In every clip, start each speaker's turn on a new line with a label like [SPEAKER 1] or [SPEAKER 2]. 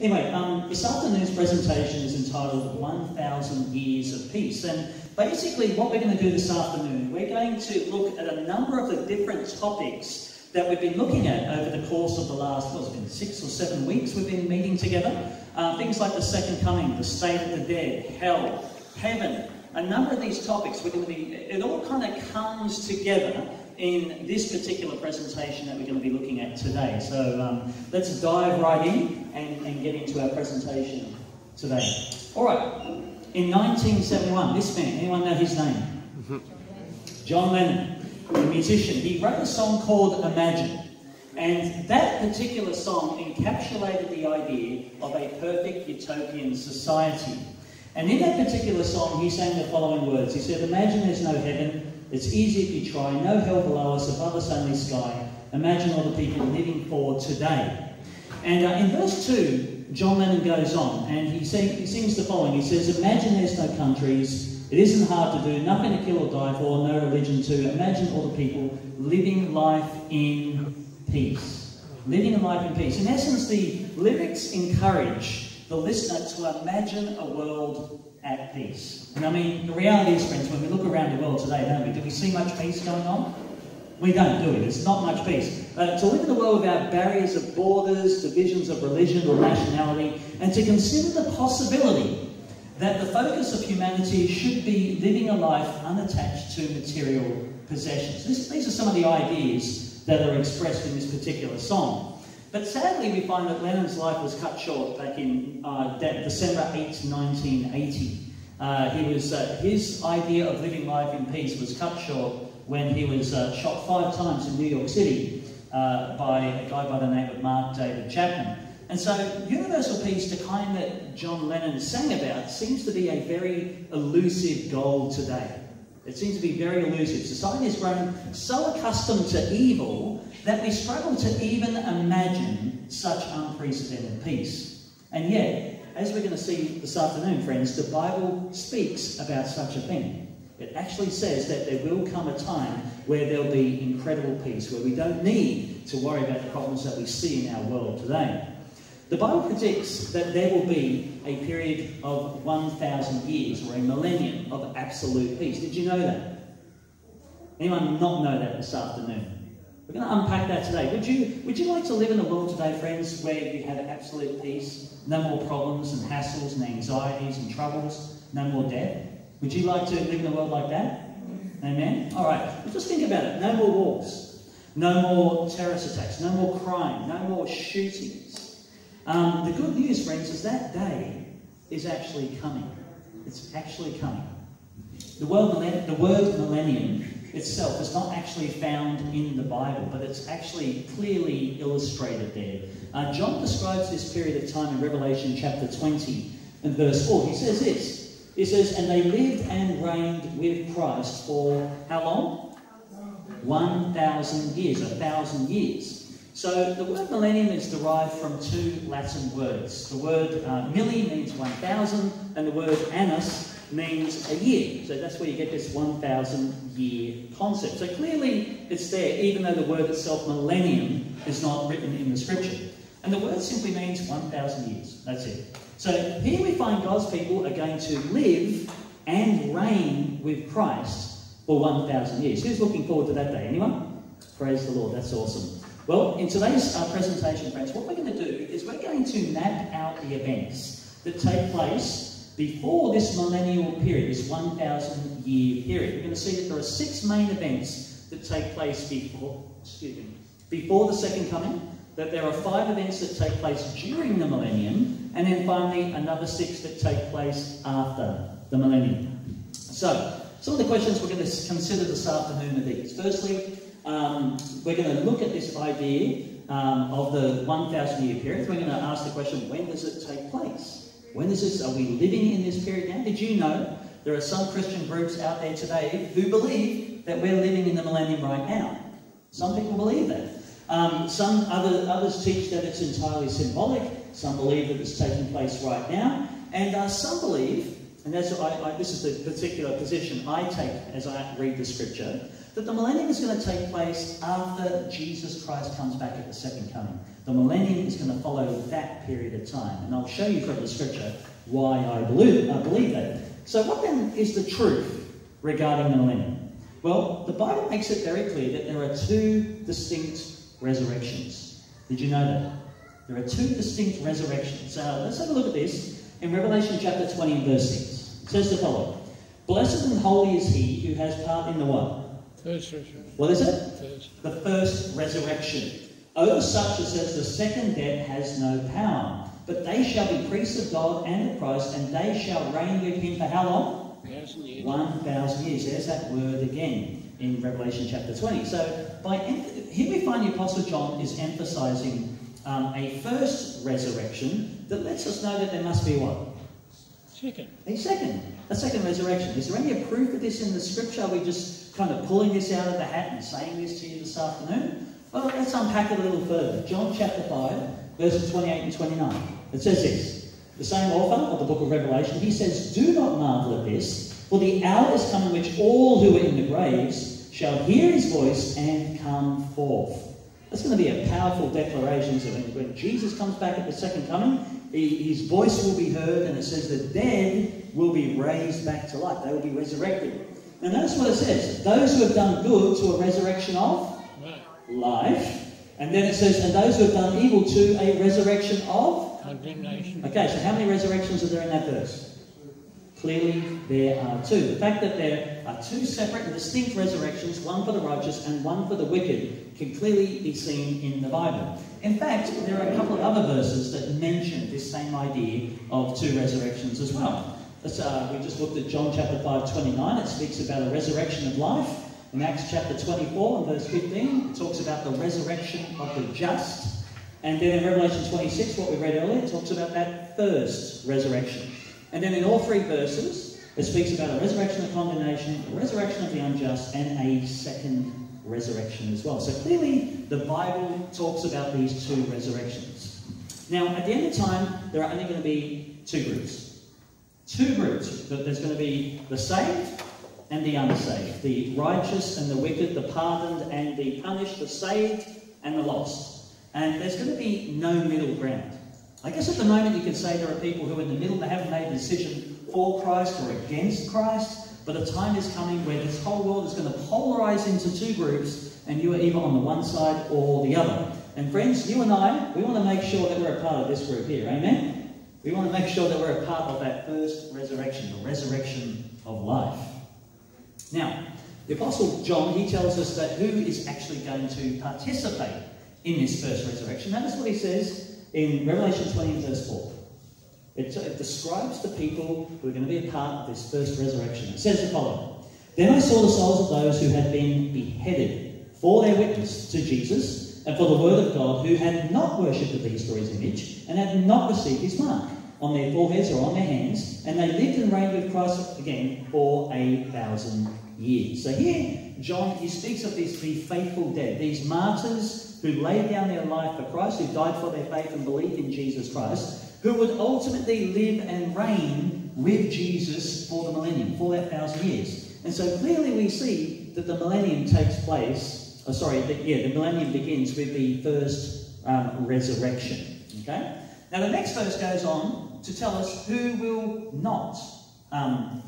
[SPEAKER 1] Anyway, um, this afternoon's presentation is entitled 1,000 Years of Peace. And basically, what we're going to do this afternoon, we're going to look at a number of the different topics that we've been looking at over the course of the last, what's been, six or seven weeks we've been meeting together. Uh, things like the second coming, the state of the dead, hell, heaven, a number of these topics, we're going to be, it all kind of comes together in this particular presentation that we're going to be looking at today. So um, let's dive right in and, and get into our presentation today. All right, in 1971, this man, anyone know his name? John Lennon, the musician. He wrote a song called Imagine. And that particular song encapsulated the idea of a perfect utopian society. And in that particular song, he sang the following words. He said, Imagine there's no heaven, it's easy if you try, no hell below us, above us only sky. Imagine all the people living for today. And uh, in verse 2, John Lennon goes on and he, he sings the following. He says, Imagine there's no countries, it isn't hard to do, nothing to kill or die for, no religion to. Imagine all the people living life in peace. Living a life in peace. In essence, the lyrics encourage the listener to imagine a world at peace. And I mean, the reality is, friends, when we look around the world today, don't we? Do we see much peace going on? We don't, do we? There's not much peace. Uh, to live in a world without barriers of borders, divisions of religion or nationality, and to consider the possibility that the focus of humanity should be living a life unattached to material possessions. This, these are some of the ideas that are expressed in this particular song. But sadly, we find that Lennon's life was cut short back in uh, December 8, 1980. Uh, he was, uh, his idea of living life in peace was cut short when he was uh, shot five times in New York City uh, by a guy by the name of Mark David Chapman. And so, universal peace, the kind that John Lennon sang about, seems to be a very elusive goal today. It seems to be very elusive. Society has grown so accustomed to evil that we struggle to even imagine such unprecedented peace. And yet, as we're going to see this afternoon, friends, the Bible speaks about such a thing. It actually says that there will come a time where there'll be incredible peace, where we don't need to worry about the problems that we see in our world today. The Bible predicts that there will be a period of 1,000 years or a millennium of absolute peace. Did you know that? Anyone not know that this afternoon? We're going to unpack that today. Would you, would you like to live in a world today, friends, where you have absolute peace, no more problems and hassles and anxieties and troubles, no more death? Would you like to live in a world like that? Amen? All right, well, just think about it. No more wars, no more terrorist attacks, no more crime, no more shootings. Um, the good news, friends, is that day is actually coming. It's actually coming. The word, the word millennium itself is not actually found in the Bible, but it's actually clearly illustrated there. Uh, John describes this period of time in Revelation chapter 20 and verse 4. He says this. He says, And they lived and reigned with Christ for how long? 1,000 years, a thousand years. So the word millennium is derived from two Latin words. The word uh, milli means 1,000, and the word annus means a year. So that's where you get this 1,000 year concept. So clearly it's there, even though the word itself, millennium, is not written in the scripture. And the word simply means 1,000 years. That's it. So here we find God's people are going to live and reign with Christ for 1,000 years. Who's looking forward to that day? Anyone? Praise the Lord. That's awesome. Well, in today's uh, presentation, friends, what we're going to do is we're going to map out the events that take place before this millennial period, this 1,000 year period. We're going to see that there are six main events that take place before, excuse me, before the second coming, that there are five events that take place during the millennium, and then finally another six that take place after the millennium. So, some of the questions we're going to consider this afternoon are these. Firstly, um, we're going to look at this idea um, of the 1,000 year period. We're going to ask the question, when does it take place? When is this, are we living in this period now? Did you know there are some Christian groups out there today who believe that we're living in the millennium right now? Some people believe that. Um, some other, others teach that it's entirely symbolic. Some believe that it's taking place right now. And uh, some believe, and that's, I, I, this is the particular position I take as I read the scripture, that the millennium is going to take place after Jesus Christ comes back at the second coming. The millennium is going to follow that period of time. And I'll show you from the scripture why I believe, I believe that. So, what then is the truth regarding the millennium? Well, the Bible makes it very clear that there are two distinct resurrections. Did you know that? There are two distinct resurrections. Uh, let's have a look at this in Revelation chapter 20 and verse 6. It says the following Blessed and holy is he who has part in the what?
[SPEAKER 2] First resurrection.
[SPEAKER 1] What is it?
[SPEAKER 2] First.
[SPEAKER 1] The first resurrection. Over such, as says, the second death has no power. But they shall be priests of God and of Christ, and they shall reign with him for how long?
[SPEAKER 2] Thousand years.
[SPEAKER 1] 1,000 years. There's that word again in Revelation chapter 20. So by here we find the Apostle John is emphasizing um, a first resurrection that lets us know that there must be what?
[SPEAKER 2] Second.
[SPEAKER 1] A second. A second resurrection. Is there any proof of this in the scripture? Are we just kind of pulling this out of the hat and saying this to you this afternoon? Well, let's unpack it a little further. John chapter 5, verses 28 and 29. It says this. The same author of the book of Revelation, he says, Do not marvel at this, for the hour is coming in which all who are in the graves shall hear his voice and come forth. That's going to be a powerful declaration. So when, when Jesus comes back at the second coming, he, his voice will be heard, and it says the dead will be raised back to life. They will be resurrected. And notice what it says. Those who have done good to a resurrection of
[SPEAKER 2] Right.
[SPEAKER 1] life. And then it says, and those who have done evil to a resurrection of.
[SPEAKER 2] Condemnation.
[SPEAKER 1] Okay, so how many resurrections are there in that verse? Clearly, there are two. The fact that there are two separate and distinct resurrections, one for the righteous and one for the wicked, can clearly be seen in the Bible. In fact, there are a couple of other verses that mention this same idea of two resurrections as well. Uh, we just looked at John chapter 5, 29. It speaks about a resurrection of life. In Acts chapter 24 and verse 15, it talks about the resurrection of the just. And then in Revelation 26, what we read earlier, it talks about that first resurrection. And then in all three verses, it speaks about a resurrection of condemnation, a resurrection of the unjust, and a second resurrection as well. So clearly, the Bible talks about these two resurrections. Now, at the end of time, there are only going to be two groups. Two groups. That There's going to be the saved and the unsaved, the righteous and the wicked, the pardoned and the punished, the saved and the lost. And there's going to be no middle ground. I guess at the moment you could say there are people who are in the middle, they haven't made a decision for Christ or against Christ, but a time is coming where this whole world is going to polarize into two groups, and you are either on the one side or the other. And friends, you and I, we want to make sure that we're a part of this group here, amen? We want to make sure that we're a part of that first resurrection, the resurrection of life. Now, the Apostle John, he tells us that who is actually going to participate in this first resurrection. Notice what he says in Revelation 20 verse 4. It, it describes the people who are going to be a part of this first resurrection. It says the following Then I saw the souls of those who had been beheaded for their witness to Jesus and for the word of God, who had not worshipped the beast or his image, and had not received his mark on their foreheads or on their hands, and they lived and reigned with Christ again for a thousand years. So here, John, he speaks of these the faithful dead, these martyrs who laid down their life for Christ, who died for their faith and belief in Jesus Christ, who would ultimately live and reign with Jesus for the millennium, for that thousand years. And so clearly we see that the millennium takes place, oh, sorry, the, yeah, the millennium begins with the first um, resurrection. Okay? Now the next verse goes on to tell us who will not, um,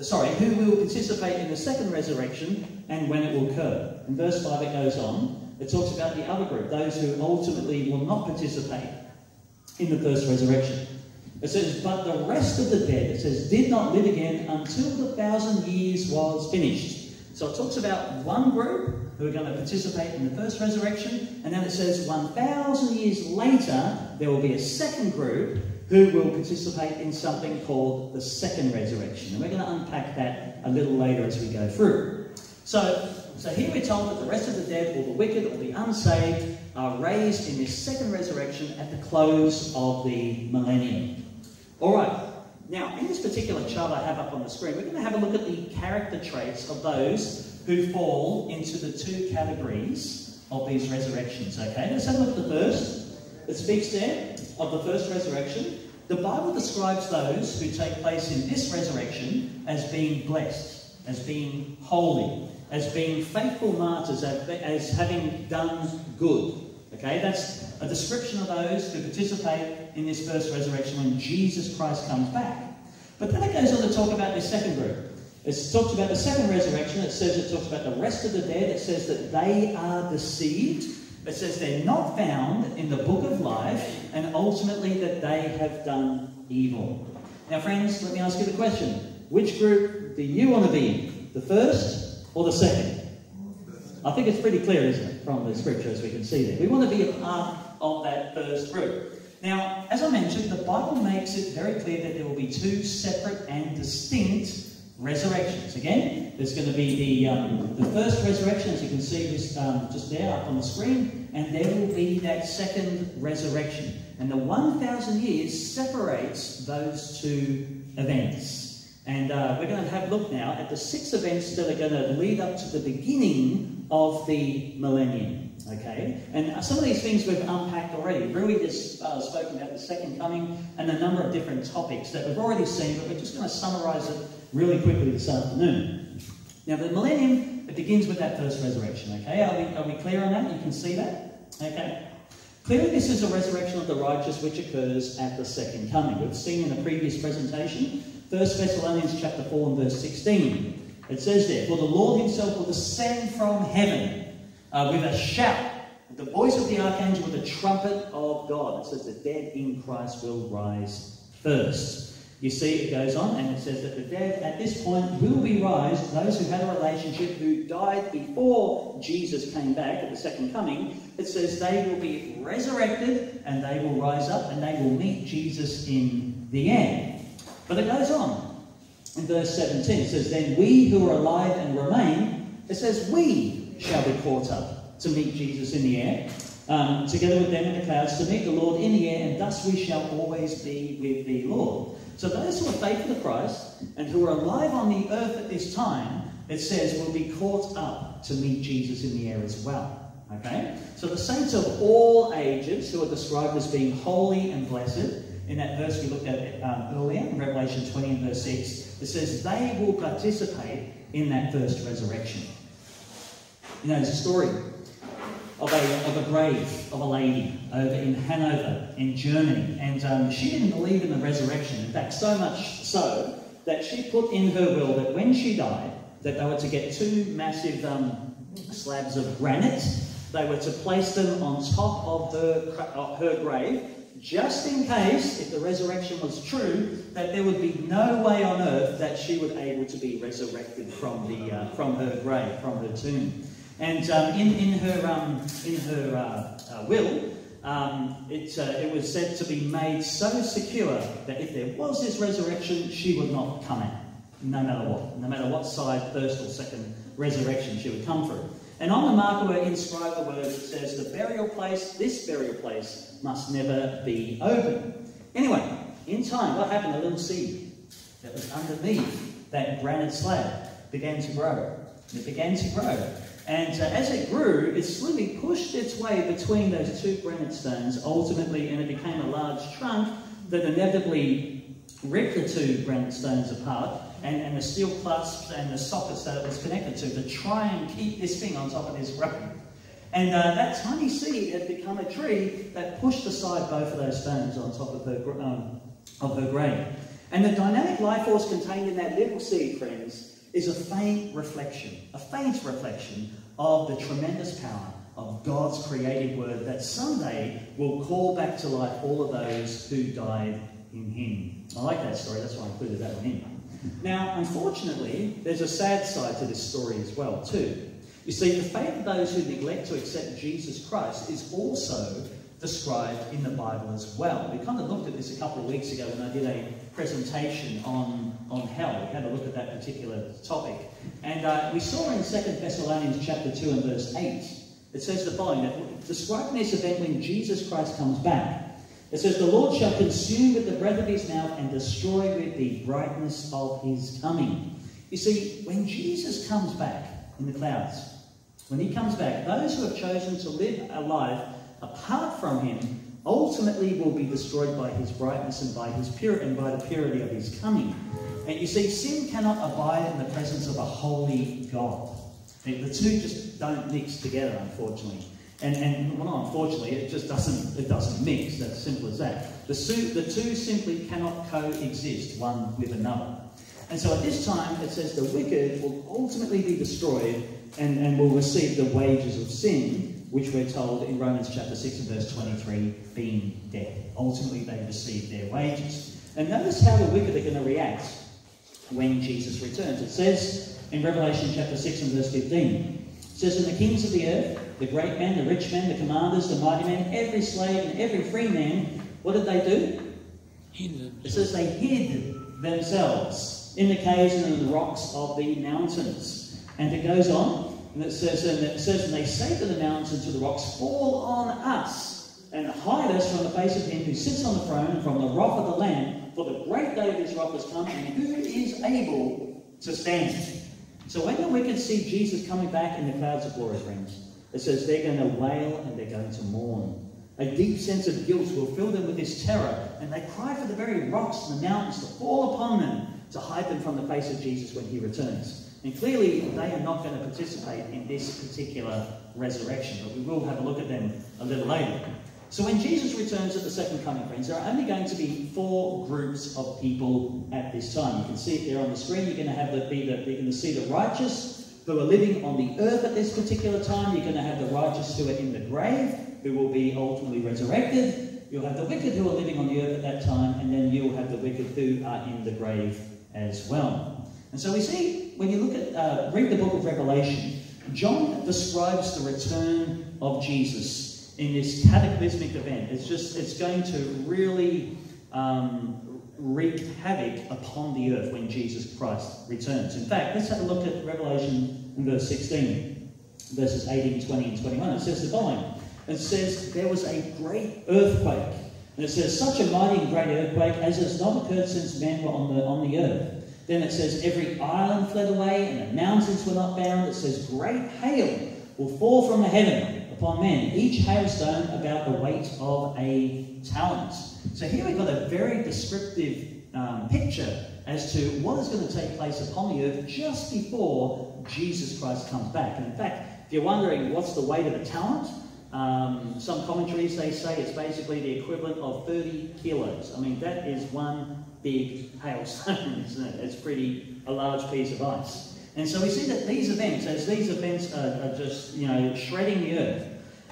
[SPEAKER 1] sorry, who will participate in the second resurrection and when it will occur. In verse 5 it goes on, it talks about the other group, those who ultimately will not participate in the first resurrection. It says, but the rest of the dead, it says, did not live again until the thousand years was finished. So it talks about one group who are going to participate in the first resurrection, and then it says 1,000 years later, there will be a second group who will participate in something called the second resurrection. And we're going to unpack that a little later as we go through. So, so here we're told that the rest of the dead, or the wicked, or the unsaved, are raised in this second resurrection at the close of the millennium. All right. Now, in this particular chart I have up on the screen, we're going to have a look at the character traits of those who fall into the two categories of these resurrections. Okay, let's have a look at the first. It speaks there of the first resurrection. The Bible describes those who take place in this resurrection as being blessed, as being holy. as being faithful martyrs, as as having done good. Okay, that's a description of those who participate in this first resurrection when Jesus Christ comes back. But then it goes on to talk about this second group. It talks about the second resurrection. It says it talks about the rest of the dead. It says that they are deceived. It says they're not found in the book of life, and ultimately that they have done evil. Now, friends, let me ask you the question: Which group do you want to be in? The first or the second? I think it's pretty clear, isn't it, from the scripture as we can see there. We want to be a part of that first group. Now, as I mentioned, the Bible makes it very clear that there will be two separate and distinct resurrections. Again, there's going to be the, um, the first resurrection, as you can see just, um, just there up on the screen, and there will be that second resurrection. And the 1,000 years separates those two events. And uh, we're going to have a look now at the six events that are going to lead up to the beginning of the millennium. Okay, and some of these things we've unpacked already. Rui has uh, spoken about the second coming and a number of different topics that we've already seen, but we're just going to summarize it really quickly this afternoon. Now, the millennium, it begins with that first resurrection. Okay, are we, are we clear on that? You can see that? Okay. Clearly, this is a resurrection of the righteous which occurs at the second coming. We've seen in the previous presentation, 1 Thessalonians chapter 4 and verse 16. It says there, For the Lord himself will descend from heaven uh, with a shout, with the voice of the archangel, with the trumpet of God. It says the dead in Christ will rise first. You see, it goes on and it says that the dead at this point will be raised. Those who had a relationship who died before Jesus came back at the second coming, it says they will be resurrected and they will rise up and they will meet Jesus in the air. But it goes on in verse 17. It says, Then we who are alive and remain, it says, we shall be caught up to meet Jesus in the air, um, together with them in the clouds, to meet the Lord in the air, and thus we shall always be with the Lord. So those who are faithful to Christ and who are alive on the earth at this time, it says, will be caught up to meet Jesus in the air as well. Okay? So the saints of all ages who are described as being holy and blessed, in that verse we looked at um, earlier, in Revelation 20 and verse 6, it says they will participate in that first resurrection. You know, there's a story of a, of a grave of a lady over in Hanover in Germany. And um, she didn't believe in the resurrection. In fact, so much so that she put in her will that when she died, that they were to get two massive um, slabs of granite. They were to place them on top of her, of her grave, just in case, if the resurrection was true, that there would be no way on earth that she would able to be resurrected from, the, uh, from her grave, from her tomb. And um, in, in her, um, in her uh, uh, will, um, it, uh, it was said to be made so secure that if there was this resurrection, she would not come out, no matter what. No matter what side, first or second resurrection, she would come through. And on the marker where inscribed the words, it says, The burial place, this burial place, must never be open. Anyway, in time, what happened? A little seed that was underneath that granite slab began to grow. It began to grow. And uh, as it grew, it slowly pushed its way between those two granite stones, ultimately, and it became a large trunk that inevitably ripped the two granite stones apart, and, and the steel clasps and the sockets that it was connected to to try and keep this thing on top of this grave. And uh, that tiny seed had become a tree that pushed aside both of those stones on top of her, um, of her grave. And the dynamic life force contained in that little seed, friends, is a faint reflection, a faint reflection of the tremendous power of God's creative word that someday will call back to life all of those who died in Him. I like that story, that's why I included that one in. Now, unfortunately, there's a sad side to this story as well, too. You see, the fate of those who neglect to accept Jesus Christ is also described in the Bible as well. We kind of looked at this a couple of weeks ago when I did a presentation on, on hell. We had a look at that particular topic. And uh, we saw in 2 Thessalonians chapter 2 and verse 8, it says the following, that describing this event when Jesus Christ comes back, it says, The Lord shall consume with the breath of his mouth and destroy with the brightness of his coming. You see, when Jesus comes back in the clouds, when he comes back, those who have chosen to live a life apart from him ultimately will be destroyed by his brightness and by his purity and by the purity of his coming. And you see, sin cannot abide in the presence of a holy God. The, two just don't mix together, unfortunately. And, and well, unfortunately, it just doesn't, it doesn't mix. That's simple as that. The, the two simply cannot coexist one with another. And so at this time, it says the wicked will ultimately be destroyed and, and will receive the wages of sin, which we're told in Romans chapter 6 and verse 23, being death. Ultimately, they receive their wages. And notice how the wicked are going to react when Jesus returns. It says in Revelation chapter 6 and verse 15, it says, And the kings of the earth the great men, the rich men, the commanders, the mighty men, every slave and every free man, what did they do? It says they hid themselves in the caves and in the rocks of the mountains. And it goes on, and it says, and it says, and they say to the mountains and to the rocks, Fall on us and hide us from the face of him who sits on the throne and from the wrath of the Lamb, for the great day of his wrath has come, and who is able to stand? So when the wicked see Jesus coming back in the clouds of glory, friends, it says they're going to wail and they're going to mourn. A deep sense of guilt will fill them with this terror, and they cry for the very rocks and the mountains to fall upon them to hide them from the face of Jesus when he returns. And clearly, they are not going to participate in this particular resurrection, but we will have a look at them a little later. So, when Jesus returns at the second coming, friends, there are only going to be four groups of people at this time. You can see it there on the screen. You're going to have the, be the, you're going to see the righteous, who are living on the earth at this particular time. You're going to have the righteous who are in the grave, who will be ultimately resurrected. You'll have the wicked who are living on the earth at that time, and then you'll have the wicked who are in the grave as well. And so we see, when you look at, uh, read the book of Revelation, John describes the return of Jesus in this cataclysmic event. It's just, it's going to really um, wreak havoc upon the earth when Jesus Christ returns. In fact, let's have a look at Revelation verse 16, verses 18, 20, and 21. It says the following. It says, There was a great earthquake. And it says, Such a mighty and great earthquake as has not occurred since men were on the, on the earth. Then it says, Every island fled away, and the mountains were not bound. It says, Great hail will fall from the heaven upon men, each hailstone about the weight of a talent. So here we've got a very descriptive um, picture as to what is going to take place upon the earth just before Jesus Christ comes back. And in fact, if you're wondering what's the weight of a talent, um, some commentaries they say it's basically the equivalent of 30 kilos. I mean, that is one big hailstone, isn't it? It's pretty a large piece of ice. And so we see that these events, as these events are, are just, you know, shredding the earth,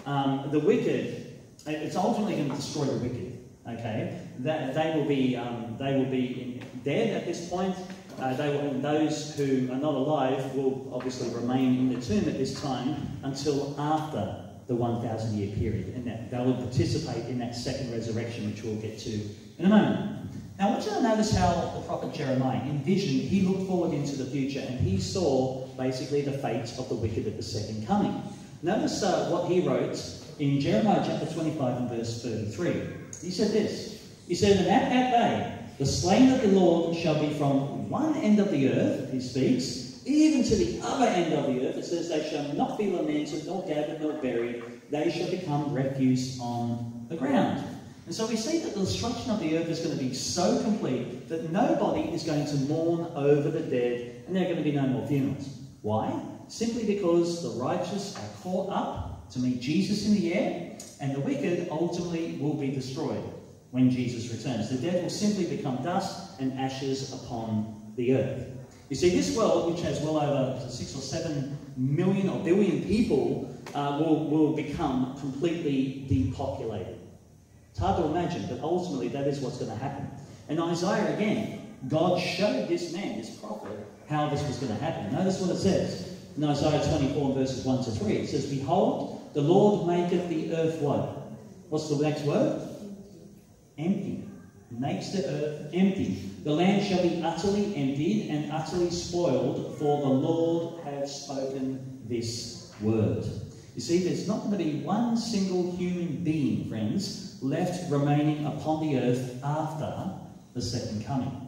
[SPEAKER 1] um, the wicked, it's ultimately going to destroy the wicked. Okay, that they will be um, they will be dead at this point. Uh, they will, those who are not alive will obviously remain in the tomb at this time until after the 1,000 year period, and that they will participate in that second resurrection, which we'll get to in a moment. Now, I want you to notice how the prophet Jeremiah envisioned, he looked forward into the future and he saw basically the fate of the wicked at the second coming. Notice uh, what he wrote in Jeremiah chapter 25 and verse 33. He said this He said, And at that day, the slain of the Lord shall be from one end of the earth, he speaks, even to the other end of the earth. It says, They shall not be lamented, nor gathered, nor buried. They shall become refuse on the ground. And so we see that the destruction of the earth is going to be so complete that nobody is going to mourn over the dead and there are going to be no more funerals. Why? Simply because the righteous are caught up to meet Jesus in the air and the wicked ultimately will be destroyed when Jesus returns. The dead will simply become dust and ashes upon the earth. You see, this world, which has well over six or seven million or billion people, uh, will, will become completely depopulated. It's hard to imagine, but ultimately that is what's going to happen. And Isaiah, again, God showed this man, this prophet, how this was going to happen. Notice what it says in Isaiah 24, verses 1 to 3. It says, Behold, the Lord maketh the earth what? What's the next word? Empty. Makes the earth empty. The land shall be utterly emptied and utterly spoiled, for the Lord hath spoken this word. You see, there's not going to be one single human being, friends, left remaining upon the earth after the second coming.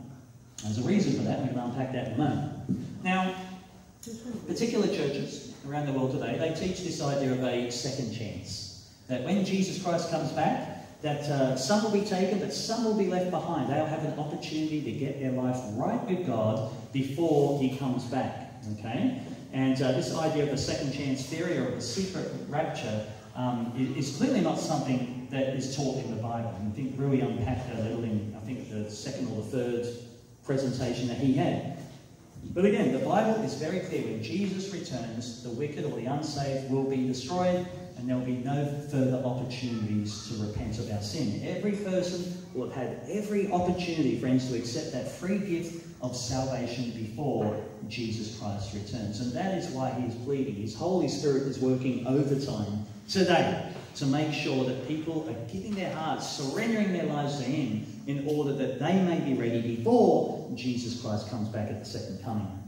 [SPEAKER 1] There's a reason for that. We can unpack that in a moment. Now, particular churches around the world today, they teach this idea of a second chance. That when Jesus Christ comes back, that uh, some will be taken, but some will be left behind. They'll have an opportunity to get their life right with God before He comes back. Okay? And uh, this idea of the second chance theory or the secret rapture um, is, is clearly not something that is taught in the Bible. And I think Rui unpacked that a little in, I think, the second or the third presentation that he had. But again, the Bible is very clear. When Jesus returns, the wicked or the unsaved will be destroyed, and there will be no further opportunities to repent of our sin. Every person will have had every opportunity, friends, to accept that free gift of salvation before Jesus Christ returns. And that is why he is pleading. His Holy Spirit is working overtime today to make sure that people are giving their hearts, surrendering their lives to Him in order that they may be ready before Jesus Christ comes back at the second coming.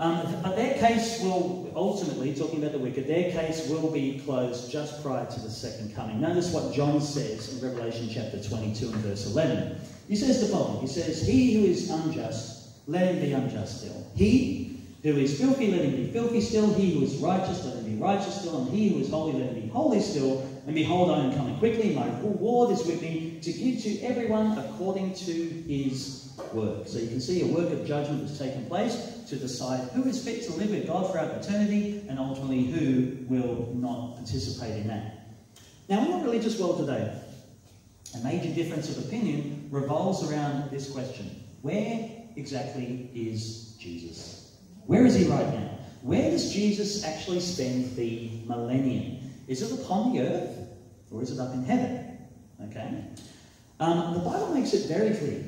[SPEAKER 1] Um, but their case will ultimately, talking about the wicked, their case will be closed just prior to the second coming. Notice what John says in Revelation chapter 22 and verse 11. He says the following He says, He who is unjust, let him be unjust still. He who is filthy, let him be filthy still. He who is righteous, let him be righteous still. And he who is holy, let him be holy still. And behold, I am coming quickly. My reward is with me to give to everyone according to his work. So you can see a work of judgment has taken place to decide who is fit to live with God throughout eternity and ultimately who will not participate in that. Now, in the religious world today, a major difference of opinion revolves around this question Where exactly is Jesus? Where is he right now? Where does Jesus actually spend the millennium? Is it upon the earth or is it up in heaven? Okay? Um, the Bible makes it very clear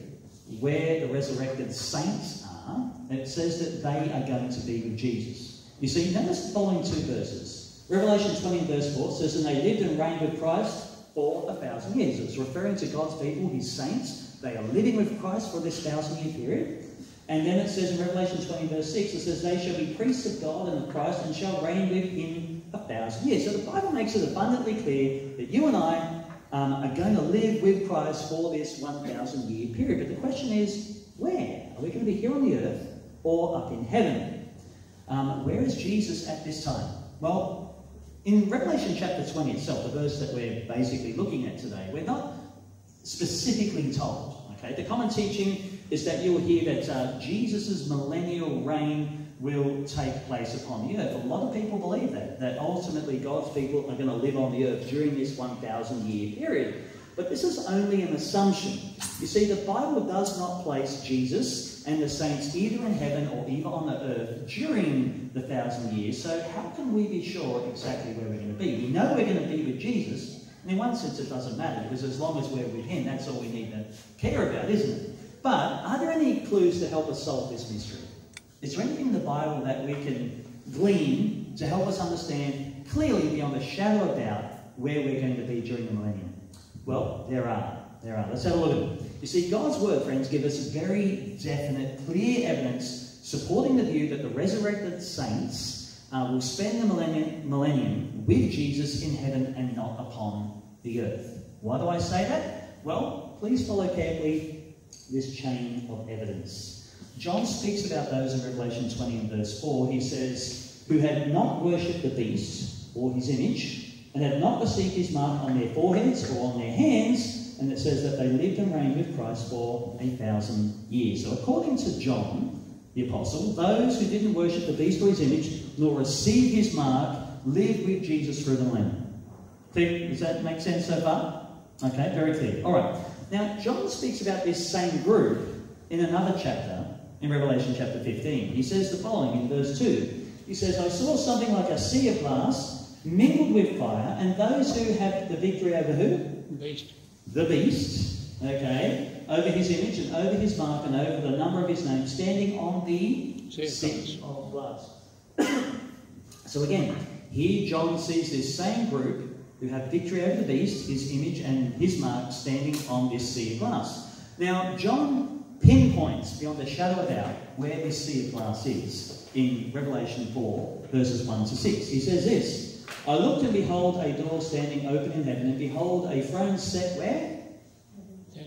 [SPEAKER 1] where the resurrected saints are. It says that they are going to be with Jesus. You see, notice the following two verses. Revelation 20 verse 4 says, And they lived and reigned with Christ for a thousand years. It's referring to God's people, his saints. They are living with Christ for this thousand year period. And then it says in Revelation 20 verse 6, it says, They shall be priests of God and of Christ and shall reign with him a thousand years. So the Bible makes it abundantly clear that you and I um, are going to live with Christ for this 1,000 year period. But the question is, where? Are we going to be here on the earth or up in heaven? Um, where is Jesus at this time? Well, in Revelation chapter 20 itself, the verse that we're basically looking at today, we're not specifically told. Okay, the common teaching is that you'll hear that uh, Jesus' millennial reign will take place upon the earth. A lot of people believe that, that ultimately God's people are going to live on the earth during this 1,000 year period. But this is only an assumption. You see, the Bible does not place Jesus and the saints either in heaven or either on the earth during the thousand years. So, how can we be sure exactly where we're going to be? We know we're going to be with Jesus. And in one sense, it doesn't matter because as long as we're with Him, that's all we need to care about, isn't it? But are there any clues to help us solve this mystery? Is there anything in the Bible that we can glean to help us understand clearly beyond a shadow of doubt where we're going to be during the millennium? Well, there are. There are. Let's have a look at it. You see, God's word, friends, give us very definite, clear evidence supporting the view that the resurrected saints uh, will spend the millennium, millennium with Jesus in heaven and not upon the earth. Why do I say that? Well, please follow carefully this chain of evidence. John speaks about those in Revelation 20 and verse 4. He says, Who had not worshipped the beast or his image, and had not received his mark on their foreheads or on their hands, and it says that they lived and reigned with Christ for a thousand years. So, according to John, the apostle, those who didn't worship the beast or his image, nor receive his mark, lived with Jesus through the millennium. Does that make sense so far? Okay, very clear. All right. Now, John speaks about this same group in another chapter in Revelation chapter 15. He says the following in verse 2. He says, I saw something like a sea of glass mingled with fire, and those who have the victory over who?
[SPEAKER 2] The beast.
[SPEAKER 1] The beast, okay, over his image and over his mark and over the number of his name, standing on the
[SPEAKER 2] sea
[SPEAKER 1] of glass. so again, here John sees this same group who have victory over the beast, his image and his mark, standing on this sea of glass. Now, John pinpoints beyond a shadow of doubt where this sea of glass is in Revelation 4, verses 1 to 6. He says this I looked and behold a door standing open in heaven, and behold a throne set where?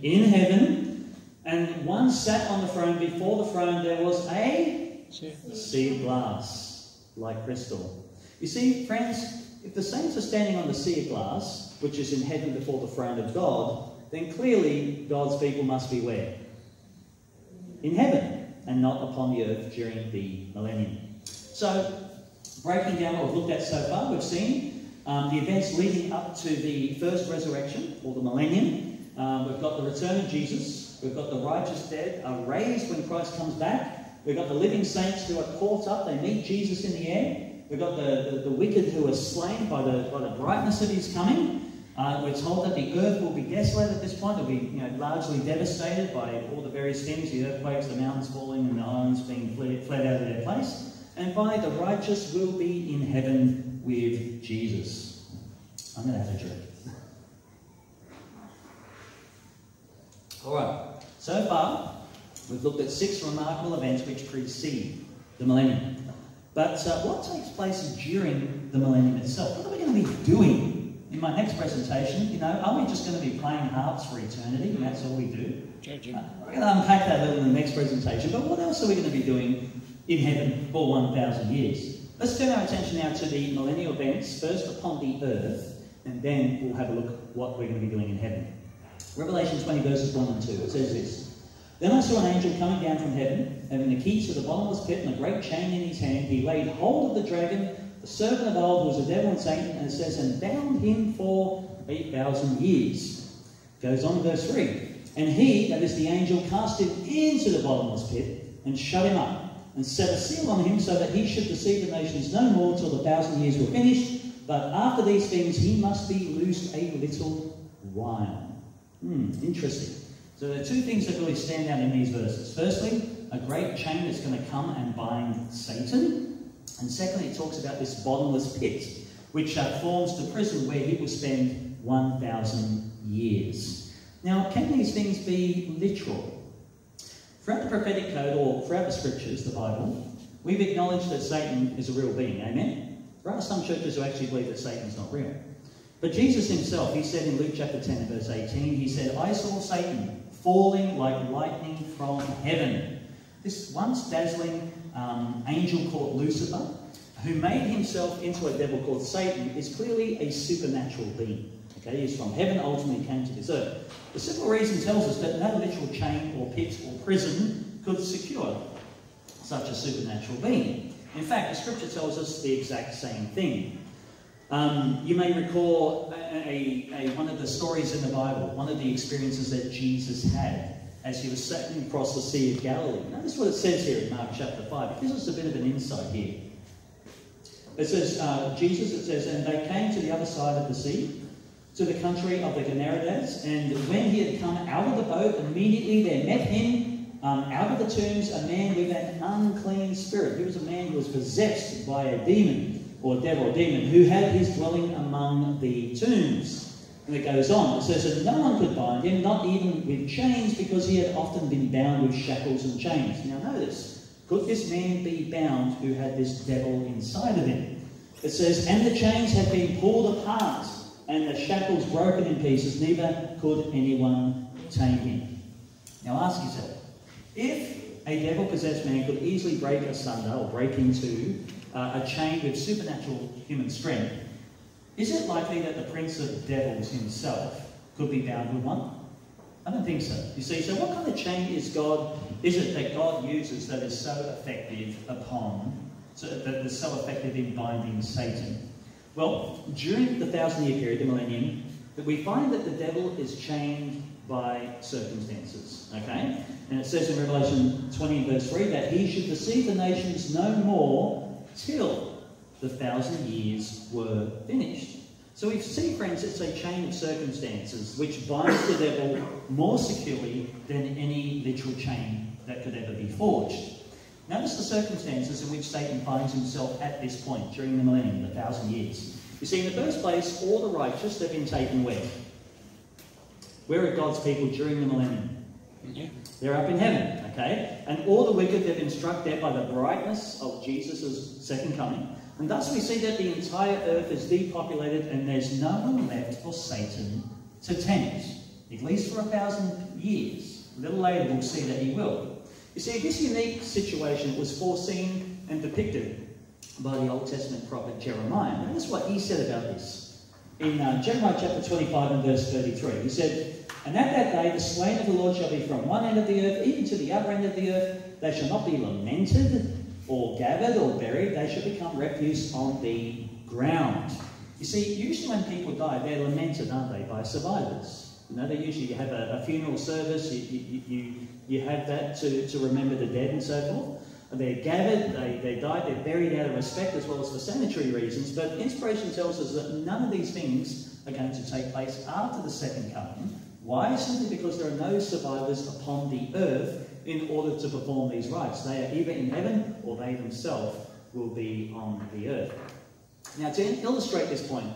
[SPEAKER 1] In heaven. And one sat on the throne. Before the throne there was a sea of glass, like crystal. You see, friends, if the saints are standing on the sea of glass, which is in heaven before the throne of God, then clearly God's people must be where? in heaven and not upon the earth during the millennium. So So, breaking down what we've looked at so far, we've seen um, the events leading up to the first resurrection or the millennium. Um, we've got the return of Jesus. We've got the righteous dead are raised when Christ comes back. We've got the living saints who are caught up. They meet Jesus in the air. We've got the, the, the wicked who are slain by the, by the brightness of his coming. Uh, we're told that the earth will be desolate at this point. It'll be you know, largely devastated by all the various things, the earthquakes, the mountains falling, and the islands being fled, fled out of their place. And by the righteous will be in heaven with Jesus. I'm going to have a drink. All right. So far, we've looked at six remarkable events which precede the millennium. But uh, what takes place during the millennium itself? What are we going to be doing in my next presentation, you know, are we just going to be playing harps for eternity and that's all we do?
[SPEAKER 2] Judging.
[SPEAKER 1] Uh, we're going to unpack that a little in the next presentation, but what else are we going to be doing in heaven for 1,000 years? Let's turn our attention now to the millennial events, first upon the earth, and then we'll have a look at what we're going to be doing in heaven. Revelation 20, verses 1 and 2, it says this Then I saw an angel coming down from heaven, having the keys to the bottomless pit and a great chain in his hand. He laid hold of the dragon the serpent of old was the devil and Satan, and it says, and bound him for 8,000 years. Goes on, verse 3. And he, that is the angel, cast him into the bottomless pit and shut him up, and set a seal on him so that he should deceive the nations no more till the thousand years were finished. But after these things, he must be loosed a little while. Hmm, interesting. So there are two things that really stand out in these verses. Firstly, a great chain that's going to come and bind Satan. And secondly, it talks about this bottomless pit, which uh, forms the prison where he will spend 1,000 years. Now, can these things be literal? Throughout the prophetic code, or throughout the scriptures, the Bible, we've acknowledged that Satan is a real being. Amen? There are some churches who actually believe that Satan's not real. But Jesus himself, he said in Luke chapter 10 and verse 18, he said, I saw Satan falling like lightning from heaven. This once dazzling um, angel called Lucifer, who made himself into a devil called Satan, is clearly a supernatural being. Okay, he's from heaven, ultimately came to this earth. The simple reason tells us that no literal chain or pit or prison could secure such a supernatural being. In fact, the scripture tells us the exact same thing. Um, you may recall a, a, one of the stories in the Bible, one of the experiences that Jesus had as he was sailing across the Sea of Galilee. Notice what it says here in Mark chapter 5. It gives us a bit of an insight here. It says, uh, Jesus, it says, and they came to the other side of the sea, to the country of the Gennesaretes, and when he had come out of the boat, immediately there met him um, out of the tombs a man with an unclean spirit. He was a man who was possessed by a demon, or devil, or demon, who had his dwelling among the tombs. And it goes on. It says that no one could bind him, not even with chains, because he had often been bound with shackles and chains. Now notice, could this man be bound who had this devil inside of him? It says, and the chains had been pulled apart, and the shackles broken in pieces, neither could anyone tame him. Now ask yourself, if a devil possessed man could easily break asunder or break into uh, a chain with supernatural human strength, is it likely that the prince of devils himself could be bound with one? I don't think so. You see, so what kind of chain is God, is it that God uses that is so effective upon, so that is so effective in binding Satan? Well, during the thousand year period, the millennium, that we find that the devil is chained by circumstances. Okay? And it says in Revelation 20 verse 3 that he should deceive the nations no more till the thousand years were finished. So we see, friends, it's a chain of circumstances which binds the devil more securely than any literal chain that could ever be forged. Notice the circumstances in which Satan finds himself at this point during the millennium, the thousand years. You see, in the first place, all the righteous have been taken where? Where are God's people during the millennium?
[SPEAKER 2] Yeah.
[SPEAKER 1] They're up in heaven, okay? And all the wicked have been struck dead by the brightness of Jesus' second coming. And thus we see that the entire earth is depopulated and there's no one left for Satan to tempt, at least for a thousand years. A little later we'll see that he will. You see, this unique situation was foreseen and depicted by the Old Testament prophet Jeremiah. Notice what he said about this. In uh, Jeremiah chapter 25 and verse 33, he said, And at that day the slain of the Lord shall be from one end of the earth even to the other end of the earth. They shall not be lamented, or gathered or buried, they shall become refuse on the ground. You see, usually when people die, they're lamented, aren't they, by survivors. You know, they usually have a, a funeral service, you, you, you, you have that to, to remember the dead and so forth. They're gathered, they, they died, they're buried out of respect as well as for sanitary reasons. But inspiration tells us that none of these things are going to take place after the second coming. Why? Simply because there are no survivors upon the earth in order to perform these rites. They are either in heaven or they themselves will be on the earth. Now, to illustrate this point,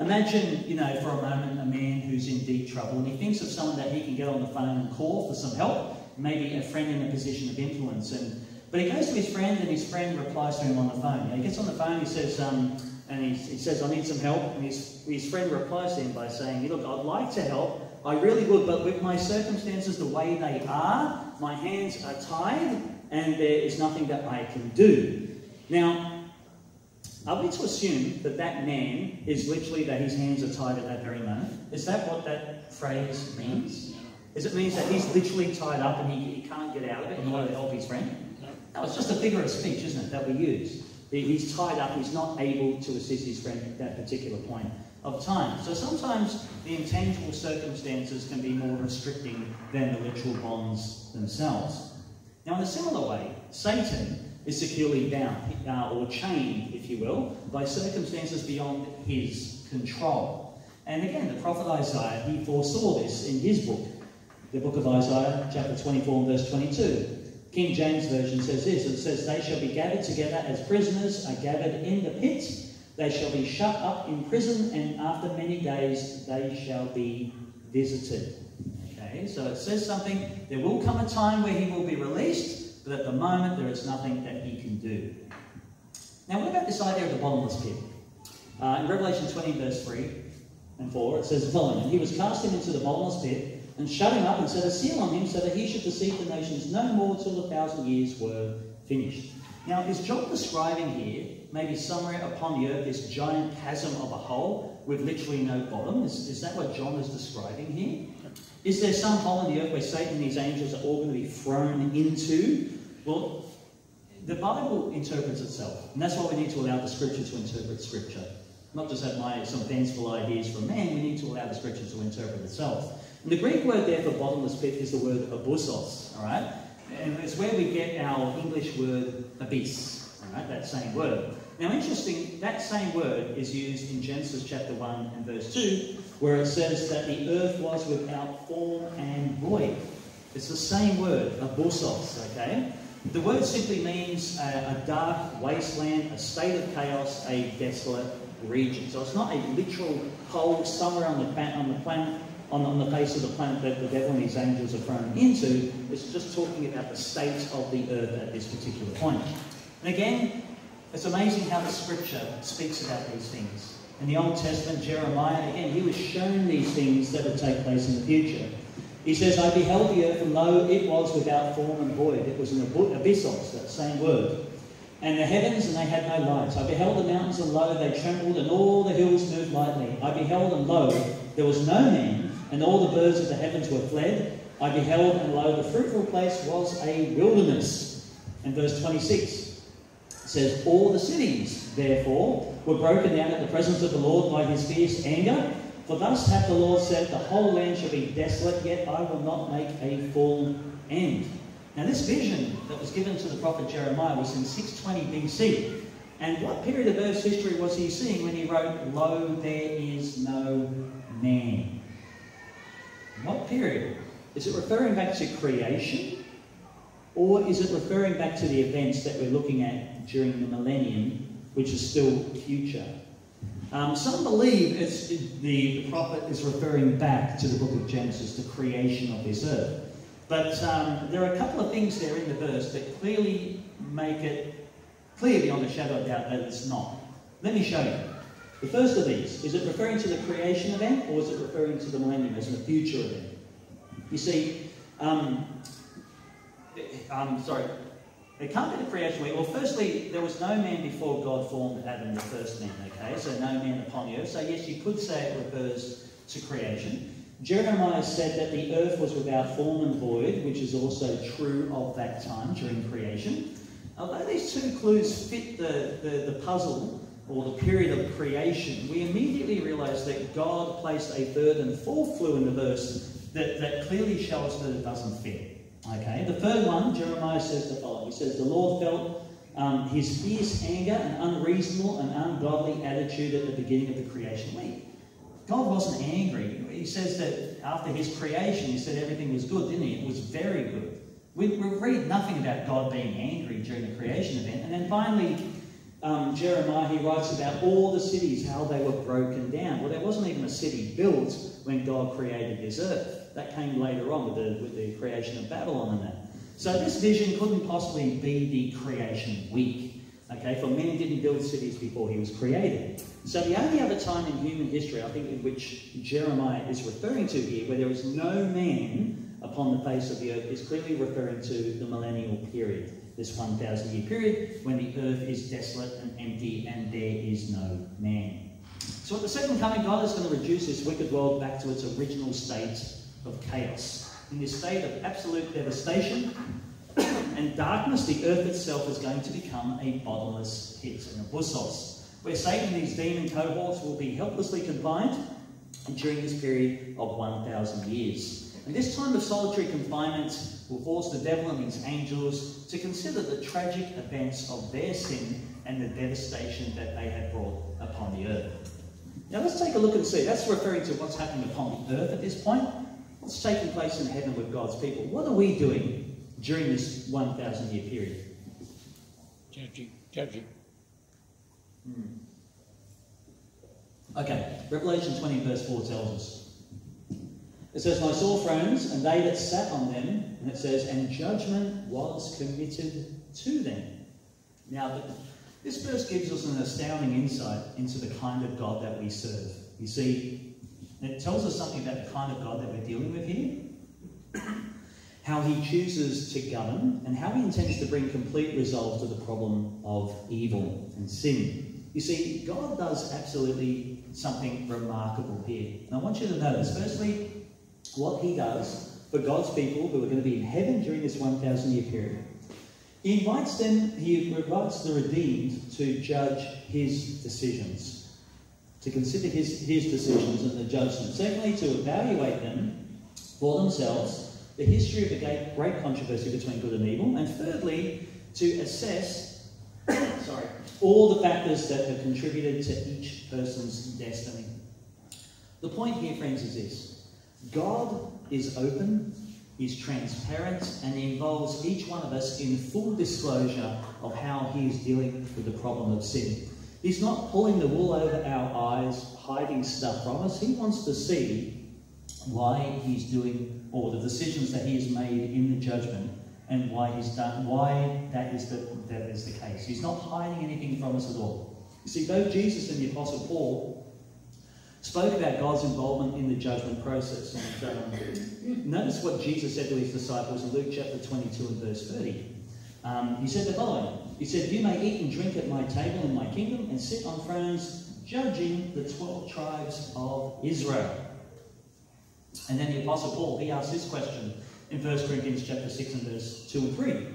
[SPEAKER 1] imagine, you know, for a moment a man who's in deep trouble and he thinks of someone that he can get on the phone and call for some help, maybe a friend in a position of influence. And but he goes to his friend and his friend replies to him on the phone. he gets on the phone, he says, um, and he, he, says, I need some help. And his, his friend replies to him by saying, Look, I'd like to help. I really would, but with my circumstances the way they are, my hands are tied and there is nothing that I can do. Now, are we to assume that that man is literally that his hands are tied at that very moment? Is that what that phrase means? Does it means that he's literally tied up and he, he can't get out of it in order to help his friend? No, it's just a figure of speech, isn't it, that we use. He's tied up, he's not able to assist his friend at that particular point of time. So sometimes the intangible circumstances can be more restricting than the literal bonds themselves. Now, in a similar way, Satan is securely bound, uh, or chained, if you will, by circumstances beyond his control. And again, the prophet Isaiah, he foresaw this in his book, the book of Isaiah, chapter 24 verse 22. King James Version says this it says, They shall be gathered together as prisoners are gathered in the pit. They shall be shut up in prison, and after many days they shall be visited. Okay, so it says something. There will come a time where he will be released, but at the moment there is nothing that he can do. Now, what about this idea of the bottomless pit? Uh, in Revelation 20, verse 3 and 4, it says the following And he was cast into the bottomless pit and shut him up and set a seal on him so that he should deceive the nations no more till the thousand years were finished. Now, is John describing here maybe somewhere upon the earth this giant chasm of a hole with literally no bottom? Is, is that what John is describing here? Is there some hole in the earth where Satan and his angels are all going to be thrown into? Well, the Bible interprets itself, and that's why we need to allow the Scripture to interpret Scripture. Not just have my some fanciful ideas from man, we need to allow the Scripture to interpret itself. And the Greek word there for bottomless pit is the word abyssos, all right? And it's where we get our English word abyss, all right? That same word. Now, interesting, that same word is used in Genesis chapter 1 and verse 2, where it says that the earth was without form and void. It's the same word, abyssos, okay? The word simply means a, a, dark wasteland, a state of chaos, a desolate region. So it's not a literal hole somewhere on the, on the planet on, on the face of the planet that the devil and his angels are thrown into. It's just talking about the state of the earth at this particular point. And again, it's amazing how the scripture speaks about these things. In the Old Testament, Jeremiah, again, he was shown these things that would take place in the future. He says, I beheld the earth, and lo, it was without form and void. It was an abyssos, that same word. And the heavens, and they had no light. I beheld the mountains, and lo, they trembled, and all the hills moved lightly. I beheld, and lo, there was no man, and all the birds of the heavens were fled. I beheld, and lo, the fruitful place was a wilderness. And verse 26 says, All the cities, therefore, were broken down at the presence of the Lord by his fierce anger. For thus hath the Lord said, The whole land shall be desolate, yet I will not make a full end. Now, this vision that was given to the prophet Jeremiah was in 620 BC. And what period of Earth's history was he seeing when he wrote, Lo, there is no man? What period? Is it referring back to creation? Or is it referring back to the events that we're looking at during the millennium, which is still future? Um, some believe it's, it, the, prophet is referring back to the book of Genesis, the creation of this earth. But um, there are a couple of things there in the verse that clearly make it clear beyond a shadow of doubt that it's not. Let me show you. The first of these, is it referring to the creation event or is it referring to the millennium as a future event? You see, um, um, sorry, it can't be the creation event. Well, firstly, there was no man before God formed Adam, the first man, okay? So no man upon the earth. So yes, you could say it refers to creation. Jeremiah said that the earth was without form and void, which is also true of that time during creation. Although these two clues fit the, the, the puzzle or the period of creation, we immediately realise that God placed a third and fourth clue in the verse that, that clearly shows that it doesn't fit. Okay, the third one, Jeremiah says the following. He says, The Lord felt um, his fierce anger and unreasonable and ungodly attitude at the beginning of the creation week. God wasn't angry. He says that after his creation, he said everything was good, didn't he? It was very good. We, we read nothing about God being angry during the creation event. And then finally, um, Jeremiah, he writes about all the cities, how they were broken down. Well, there wasn't even a city built when God created this earth. That came later on with the, with the creation of Babylon and that. So this vision couldn't possibly be the creation week. Okay, for man didn't build cities before he was created. So the only other time in human history, I think, in which Jeremiah is referring to here, where there is no man upon the face of the earth, is clearly referring to the millennial period, this 1,000 year period when the earth is desolate and empty and there is no man. So at the second coming, God is going to reduce this wicked world back to its original state of chaos. In this state of absolute devastation and darkness, the earth itself is going to become a bottomless pit and abyssos, where Satan and his demon cohorts will be helplessly confined during this period of 1,000 years. And this time of solitary confinement will force the devil and his angels to consider the tragic events of their sin and the devastation that they have brought upon the earth. Now let's take a look and see. That's referring to what's happening upon the earth at this point. What's taking place in heaven with God's people? What are we doing during this 1,000 year period?
[SPEAKER 2] Judging, judging.
[SPEAKER 1] Hmm. Okay, Revelation 20, verse 4 tells us. It says, And I saw thrones, and they that sat on them, and it says, and judgment was committed to them. Now, this verse gives us an astounding insight into the kind of God that we serve. You see, it tells us something about the kind of God that we're dealing with here, how he chooses to govern, and how he intends to bring complete resolve to the problem of evil and sin. You see, God does absolutely something remarkable here. And I want you to notice, firstly, what he does for God's people who are going to be in heaven during this 1,000 year period. He invites them, he invites the redeemed to judge his decisions, to consider his, his decisions and the judgment. Secondly, to evaluate them for themselves, the history of the great controversy between good and evil. And thirdly, to assess sorry, all the factors that have contributed to each person's destiny. The point here, friends, is this God is open, He's transparent, and He involves each one of us in full disclosure of how He is dealing with the problem of sin. He's not pulling the wool over our eyes, hiding stuff from us. He wants to see why He's doing all the decisions that He has made in the judgment and why He's done, why that is the, that is the case. He's not hiding anything from us at all. You see, both Jesus and the Apostle Paul spoke about God's involvement in the judgment process. And um, notice what Jesus said to his disciples in Luke chapter 22 and verse 30. Um, he said the following He said, You may eat and drink at my table in my kingdom and sit on thrones judging the 12 tribes of Israel. And then the Apostle Paul, he asked this question in 1 Corinthians chapter 6 and verse 2 and 3.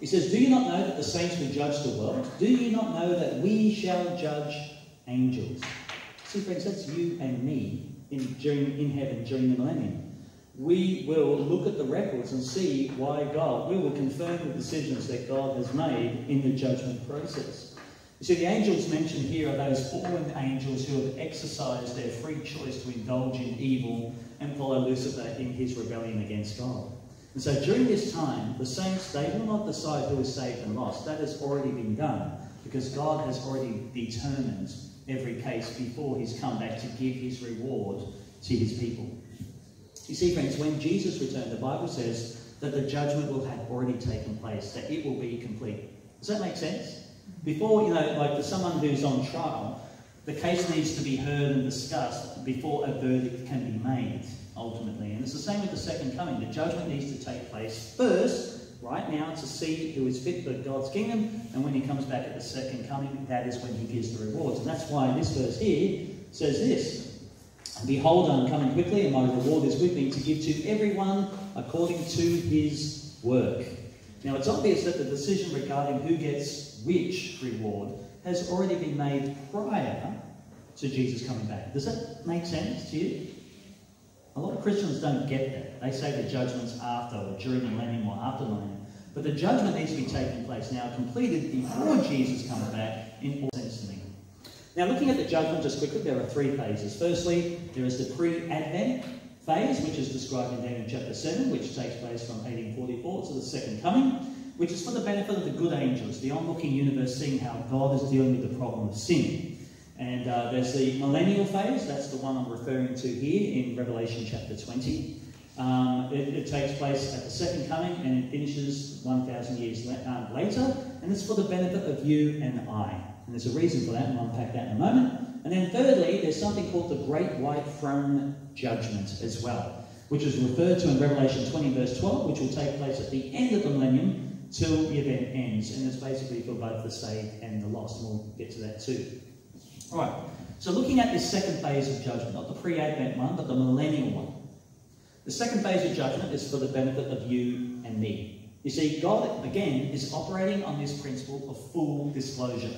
[SPEAKER 1] He says, Do you not know that the saints will judge the world? Do you not know that we shall judge angels? See, friends, that's you and me in, during, in heaven during the millennium. We will look at the records and see why God, we will confirm the decisions that God has made in the judgment process. You see, the angels mentioned here are those fallen angels who have exercised their free choice to indulge in evil and follow Lucifer in his rebellion against God. And so during this time, the saints, they will not decide who is saved and lost. That has already been done because God has already determined every case before he's come back to give his reward to his people. You see, friends, when Jesus returned, the Bible says that the judgment will have already taken place, that it will be complete. Does that make sense? Before, you know, like for someone who's on trial, the case needs to be heard and discussed before a verdict can be made, ultimately. And it's the same with the second coming. The judgment needs to take place first right now to see who is fit for God's kingdom, and when he comes back at the second coming, that is when he gives the rewards. And that's why this verse here says this Behold, I'm coming quickly, and my reward is with me to give to everyone according to his work. Now, it's obvious that the decision regarding who gets which reward has already been made prior to Jesus coming back. Does that make sense to you? A lot of Christians don't get that. They say the judgment's after, or during the millennium, or after the millennium. But the judgment needs to be taking place now, completed before Jesus comes back, in all sense to me. Now, looking at the judgment just quickly, there are three phases. Firstly, there is the pre Advent phase, which is described in Daniel chapter 7, which takes place from 1844 to the second coming, which is for the benefit of the good angels, the onlooking universe seeing how God is dealing with the problem of sin. And uh, there's the millennial phase, that's the one I'm referring to here in Revelation chapter 20. Um, it, it, takes place at the second coming and it finishes 1,000 years la- uh, later, and it's for the benefit of you and I. And there's a reason for that, and I'll unpack that in a moment. And then, thirdly, there's something called the Great White Throne Judgment as well, which is referred to in Revelation 20, verse 12, which will take place at the end of the millennium till the event ends. And it's basically for both the saved and the lost, and we'll get to that too. Right, so looking at this second phase of judgment, not the pre Advent one, but the millennial one. The second phase of judgment is for the benefit of you and me. You see, God, again, is operating on this principle of full disclosure.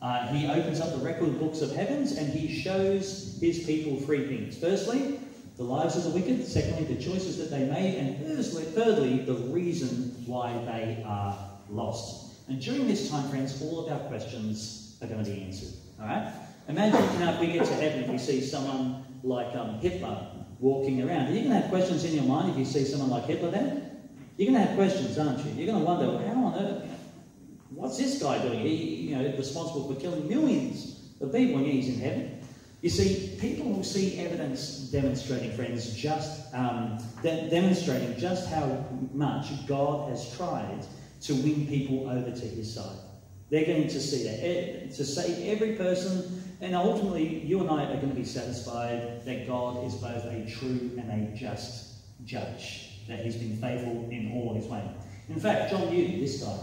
[SPEAKER 1] Uh, he opens up the record books of heavens and he shows his people three things. Firstly, the lives of the wicked. Secondly, the choices that they made. And thirdly, the reason why they are lost. And during this time, friends, all of our questions are going to be answered. All right? Imagine know, if we get to heaven and we see someone like um, Hitler walking around. You're you going to have questions in your mind if you see someone like Hitler there? You're going to have questions, aren't you? You're going to wonder, well, how on earth, what's this guy doing? He, you know, responsible for killing millions of people, and he's in heaven. You see, people will see evidence demonstrating, friends, just um, de- demonstrating just how much God has tried to win people over to His side. They're going to see that to save every person, and ultimately, you and I are going to be satisfied that God is both a true and a just judge. That He's been faithful in all His ways. In fact, John Newton, this guy,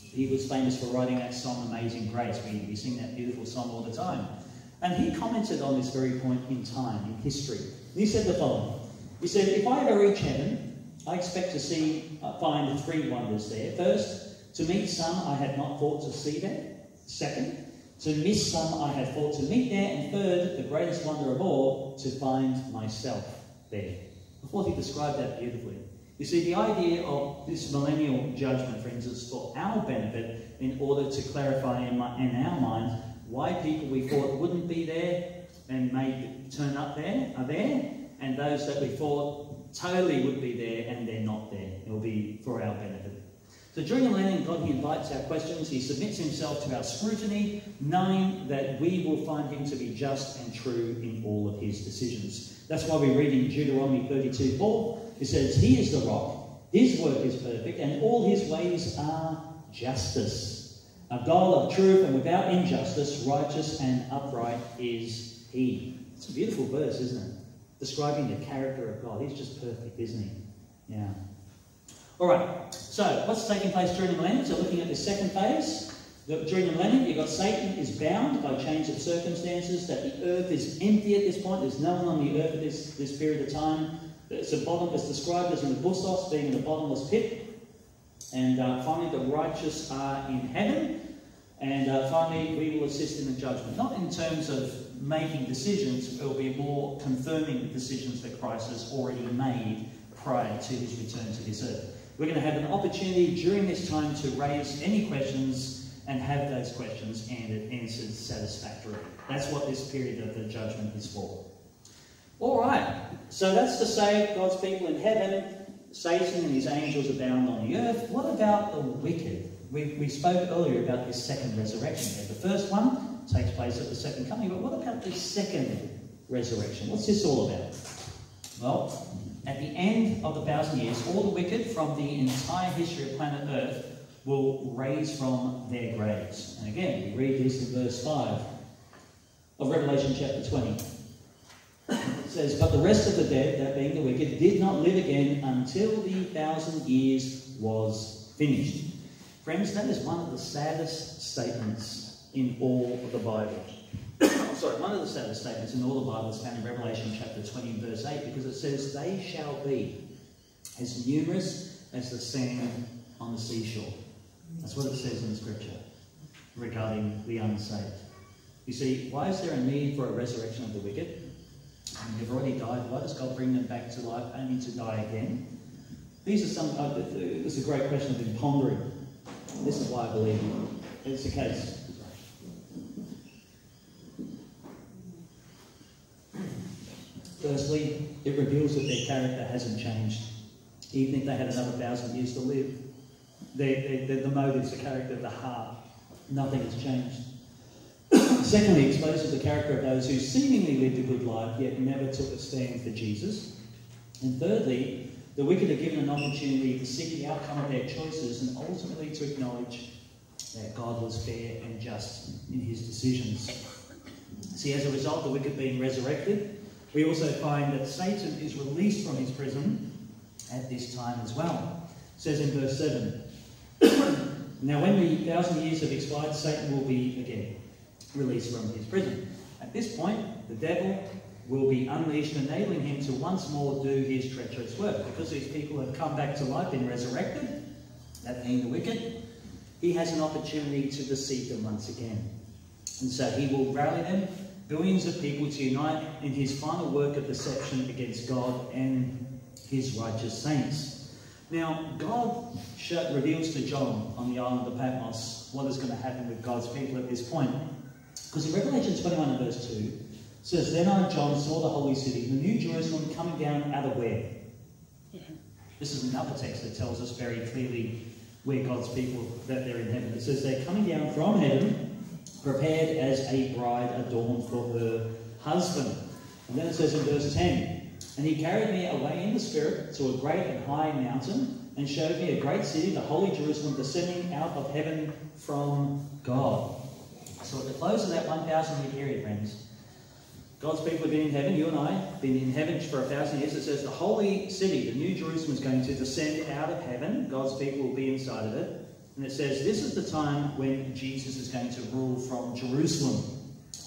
[SPEAKER 1] he was famous for writing that song Amazing Grace. We, we sing that beautiful song all the time. And he commented on this very point in time, in history. He said the following. He said, If I ever reach heaven, I expect to see, uh, find three wonders there. First, to meet some I had not thought to see there. Second, to miss some I had thought to meet there. And third, the greatest wonder of all, to find myself there. Thought he described that beautifully. You see, the idea of this millennial judgment, friends, is for our benefit in order to clarify in, my, in our minds why people we thought wouldn't be there and may turn up there are there, and those that we thought totally would be there and they're not there. It will be for our benefit. So during the landing, God, He invites our questions. He submits Himself to our scrutiny, knowing that we will find Him to be just and true in all of His decisions. That's why we read in Deuteronomy 32 4, it says, He is the rock, His work is perfect, and all His ways are justice. A God of truth and without injustice, righteous and upright is He. It's a beautiful verse, isn't it? Describing the character of God. He's just perfect, isn't He? Yeah. All right. So, what's taking place during the millennium? So, looking at the second phase. During the millennium, you've got Satan is bound by change of circumstances, that the earth is empty at this point. There's no one on the earth at this, this period of time. It's a bottom, it's described as in the bustos, being in the bottomless pit. And uh, finally, the righteous are in heaven. And uh, finally, we will assist in the judgment. Not in terms of making decisions, it will be more confirming the decisions that Christ has already made prior to his return to this earth. We're going to have an opportunity during this time to raise any questions and have those questions answered satisfactorily. That's what this period of the judgment is for. All right, so that's to say God's people in heaven, Satan and his angels abound on the earth. What about the wicked? We, we spoke earlier about this second resurrection. The first one takes place at the second coming, but what about the second resurrection? What's this all about? Well, at the end of the thousand years, all the wicked from the entire history of planet Earth will raise from their graves. And again, we read this in verse 5 of Revelation chapter 20. It says, But the rest of the dead, that being the wicked, did not live again until the thousand years was finished. Friends, that is one of the saddest statements in all of the Bible. Sorry, one of the saddest statements in all the Bible is found in Revelation chapter 20 and verse 8 because it says, They shall be as numerous as the sand on the seashore. That's what it says in the scripture regarding the unsaved. You see, why is there a need for a resurrection of the wicked? And they've already died. Why does God bring them back to life only to die again? These are some. Uh, this is a great question I've been pondering. This is why I believe it's the case. Firstly, it reveals that their character hasn't changed. Even if they had another thousand years to live, their, their, the motives, the character, the heart, nothing has changed. Secondly, it exposes the character of those who seemingly lived a good life yet never took a stand for Jesus. And thirdly, the wicked are given an opportunity to seek the outcome of their choices and ultimately to acknowledge that God was fair and just in his decisions. See, as a result, the wicked being resurrected, we also find that Satan is released from his prison at this time as well. It says in verse 7 Now, when the thousand years have expired, Satan will be again released from his prison. At this point, the devil will be unleashed, enabling him to once more do his treacherous work. Because these people have come back to life, been resurrected, that being the wicked, he has an opportunity to deceive them once again. And so he will rally them, billions of people, to unite in his final work of deception against God and his righteous saints. Now, God reveals to John on the island of Patmos what is going to happen with God's people at this point. Because in Revelation 21 and verse 2, says, Then I, John, saw the holy city, the new Jerusalem, coming down out of where? This is another text that tells us very clearly where God's people, that they're in heaven. It says they're coming down from heaven, prepared as a bride adorned for her husband. And then it says in verse 10, And he carried me away in the Spirit to a great and high mountain, and showed me a great city, the holy Jerusalem, descending out of heaven from God. So at the close of that 1,000 year period, friends, God's people have been in heaven, you and I, have been in heaven for a thousand years. It says the holy city, the New Jerusalem, is going to descend out of heaven. God's people will be inside of it. And it says this is the time when Jesus is going to rule from Jerusalem.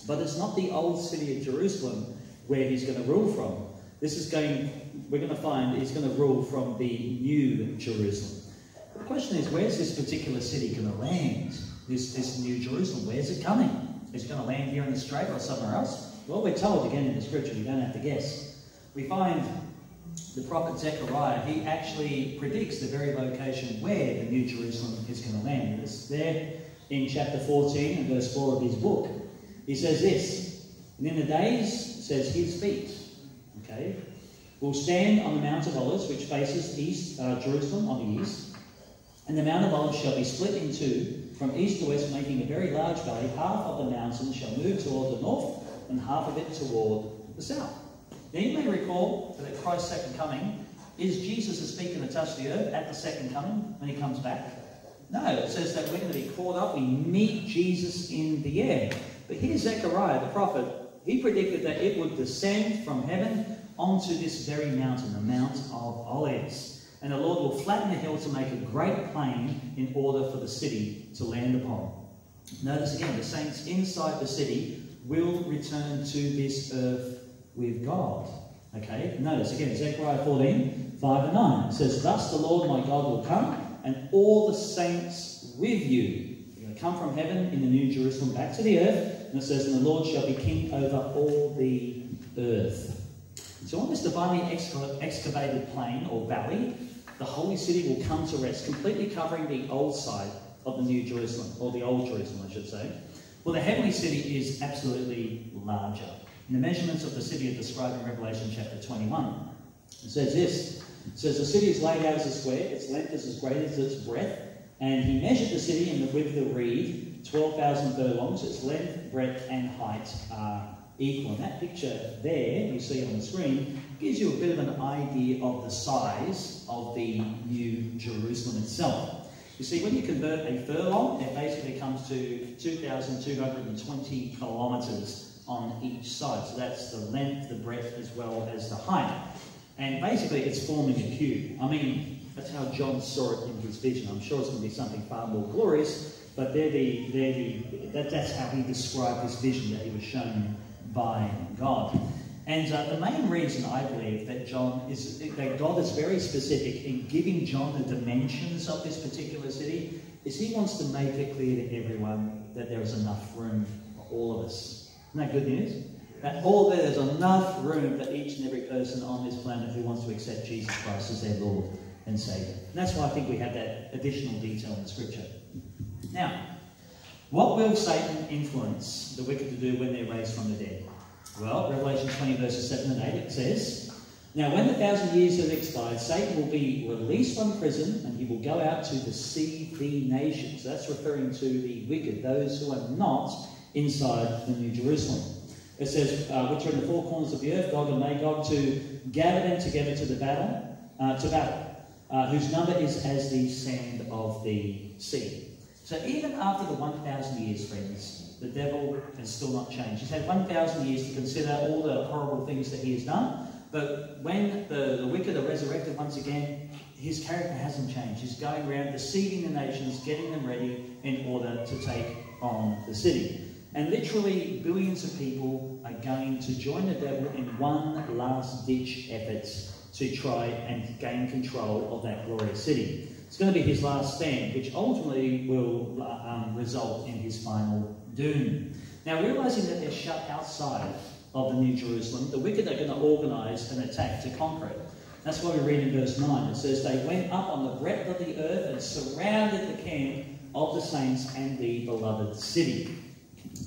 [SPEAKER 1] But it's not the old city of Jerusalem where he's going to rule from. This is going, we're going to find he's going to rule from the new Jerusalem. The question is, where's this particular city going to land? This, this new Jerusalem, where's it coming? Is it going to land here in the Strait or somewhere else? Well, we're told again in the scripture, you don't have to guess. We find the prophet Zechariah, he actually predicts the very location where the New Jerusalem is going to land. It's there in chapter 14 and verse 4 of his book. He says this, and in the days, says his feet, okay, will stand on the Mount of Olives, which faces east, uh, Jerusalem on the east, and the Mount of Olives shall be split in two from east to west, making a very large valley. Half of the mountain shall move toward the north, and half of it toward the south. Now you may recall that at Christ's second coming, is Jesus is speaking to touch the earth at the second coming when he comes back? No, it says that we're going to be caught up, we meet Jesus in the air. But here's Zechariah, the prophet, he predicted that it would descend from heaven onto this very mountain, the Mount of Olives. And the Lord will flatten the hill to make a great plain in order for the city to land upon. Notice again, the saints inside the city will return to this earth with God. Okay, notice again, Zechariah 14, 5 and 9. Says, Thus the Lord my God will come, and all the saints with you. You're going to come from heaven in the new Jerusalem back to the earth. And it says, And the Lord shall be king over all the earth. So on this divinely excavated plain or valley, the holy city will come to rest, completely covering the old side of the new Jerusalem, or the old Jerusalem, I should say. Well, the heavenly city is absolutely larger. The measurements of the city are described in Revelation chapter 21. It says this. It says, The city is laid out as a square, its length is as great as its breadth, and he measured the city in the width of reed, 12,000 furlongs. Its length, breadth, and height are equal. And that picture there, you see on the screen, gives you a bit of an idea of the size of the New Jerusalem itself. You see, when you convert a furlong, it basically comes to 2,220 kilometres on each side. So that's the length, the breadth, as well as the height. And basically, it's forming a cube. I mean, that's how John saw it in his vision. I'm sure it's going to be something far more glorious, but they're the, they're the, that, that's how he described his vision that he was shown by God. And uh, the main reason I believe that John is that God is very specific in giving John the dimensions of this particular city is he wants to make it clear to everyone that there is enough room for all of us. Isn't that good news? That all there's enough room for each and every person on this planet who wants to accept Jesus Christ as their Lord and Saviour. And that's why I think we have that additional detail in the Scripture. Now, what will Satan influence the wicked to do when they're raised from the dead? Well, Revelation 20, verses 7 and 8, it says, Now when the thousand years have expired, Satan will be released from prison and he will go out to deceive the nations. That's referring to the wicked, those who are not inside the New Jerusalem. It says, uh, which are in the four corners of the earth, Gog and Magog, to gather them together to the battle, uh, to battle, uh, whose number is as the sand of the sea. So even after the 1,000 years, friends, the devil has still not changed. He's had 1,000 years to consider all the horrible things that he has done. But when the, the wicked are resurrected once again, his character hasn't changed. He's going around deceiving the nations, getting them ready in order to take on the city. And literally, billions of people are going to join the devil in one last ditch effort to try and gain control of that glorious city. It's going to be his last stand, which ultimately will um, result in his final doom. Now, realizing that they're shut outside of the New Jerusalem, the wicked are going to organize an attack to conquer it. That's why we read in verse 9. It says, They went up on the breadth of the earth and surrounded the camp of the saints and the beloved city.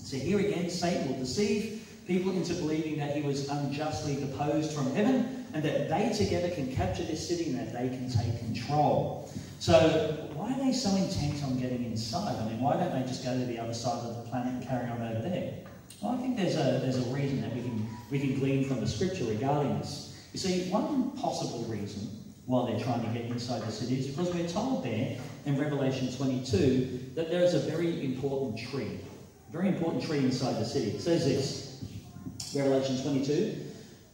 [SPEAKER 1] So here again, Satan will deceive people into believing that he was unjustly deposed from heaven and that they together can capture this city and that they can take control. So why are they so intent on getting inside? I mean, why don't they just go to the other side of the planet and carry on over there? Well, I think there's a, there's a reason that we can, we can glean from the scripture regarding this. You see, one possible reason why they're trying to get inside the city is because we're told there in Revelation 22 that there is a very important tree, very important tree inside the city. It says this, Revelation 22,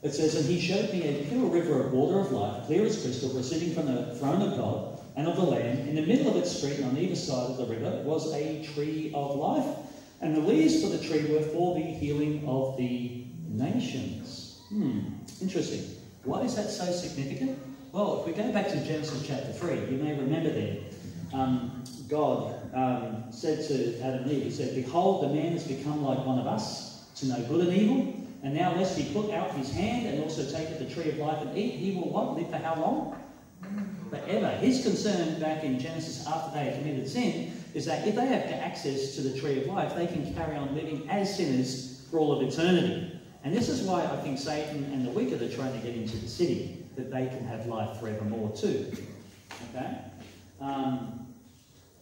[SPEAKER 1] it says, And he showed me a pure river of water of life, clear as crystal, proceeding from the throne of God and of the Lamb. In the middle of its street and on either side of the river was a tree of life, and the leaves for the tree were for the healing of the nations. Hmm, interesting. Why is that so significant? Well, if we go back to Genesis chapter 3, you may remember there, um, God um, said to Adam and Eve, He said, Behold, the man has become like one of us, to know good and evil. And now, lest he put out his hand and also take of the tree of life and eat, he will what? Live for how long? forever. His concern back in Genesis after they had committed sin is that if they have access to the tree of life, they can carry on living as sinners for all of eternity. And this is why I think Satan and the wicked are trying to get into the city, that they can have life forevermore too. Okay? Um,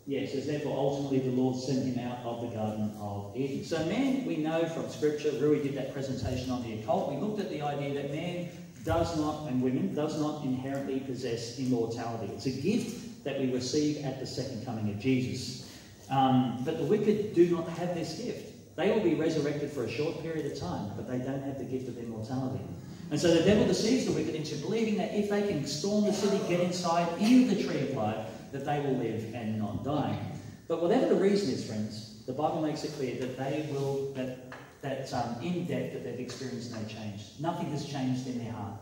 [SPEAKER 1] yes, as therefore ultimately the Lord sent him out of the Garden of Eden. So man, we know from Scripture, Rui did that presentation on the occult, we looked at the idea that man does not, and women, does not inherently possess immortality. It's a gift that we receive at the second coming of Jesus. Um, but the wicked do not have this gift. They will be resurrected for a short period of time, but they don't have the gift of immortality. And so the devil deceives the wicked into believing that if they can storm the city, get inside, eat the tree of life, that they will live and not die. But whatever the reason is, friends, the Bible makes it clear that they will, that that um, in death that they've experienced no change. Nothing has changed in their heart.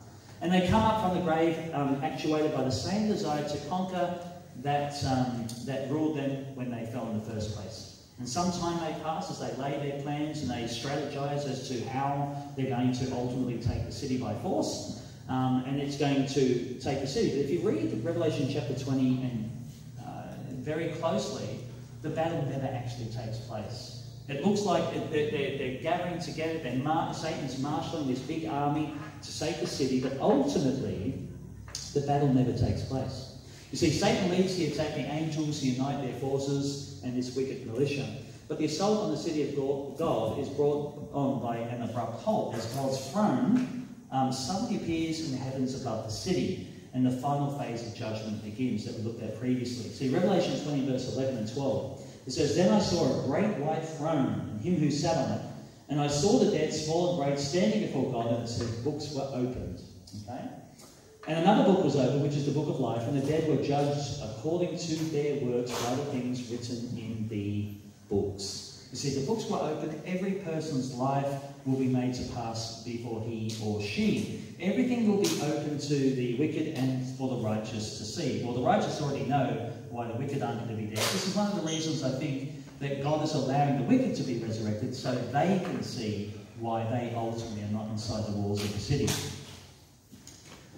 [SPEAKER 1] And they come up from the grave um, actuated by the same desire to conquer that, um, that ruled them when they fell in the first place. And some time may pass as they lay their plans and they strategize as to how they're going to ultimately take the city by force. Um, and it's going to take the city. But if you read Revelation chapter 20 and very closely, the battle never actually takes place. It looks like they're, they're, they're gathering together, they're mar- Satan's marshalling this big army to save the city, but ultimately, the battle never takes place. You see, Satan leads the attack, the angels unite their forces, and this wicked militia. But the assault on the city of God is brought on by an abrupt halt as God's throne um, suddenly appears in the heavens above the city, and the final phase of judgment begins that we looked at previously. See, Revelation 20, verse 11 and 12. It says, Then I saw a great white throne, and him who sat on it. And I saw the dead, small and great, standing before God, and says, Books were opened. Okay? And another book was opened, which is the book of life, and the dead were judged according to their works by the things written in the books. You see, the books were open. Every person's life will be made to pass before he or she. Everything will be open to the wicked and for the righteous to see. Well, the righteous already know why the wicked aren't going to be there. This is one of the reasons I think that God is allowing the wicked to be resurrected so they can see why they ultimately are not inside the walls of the city.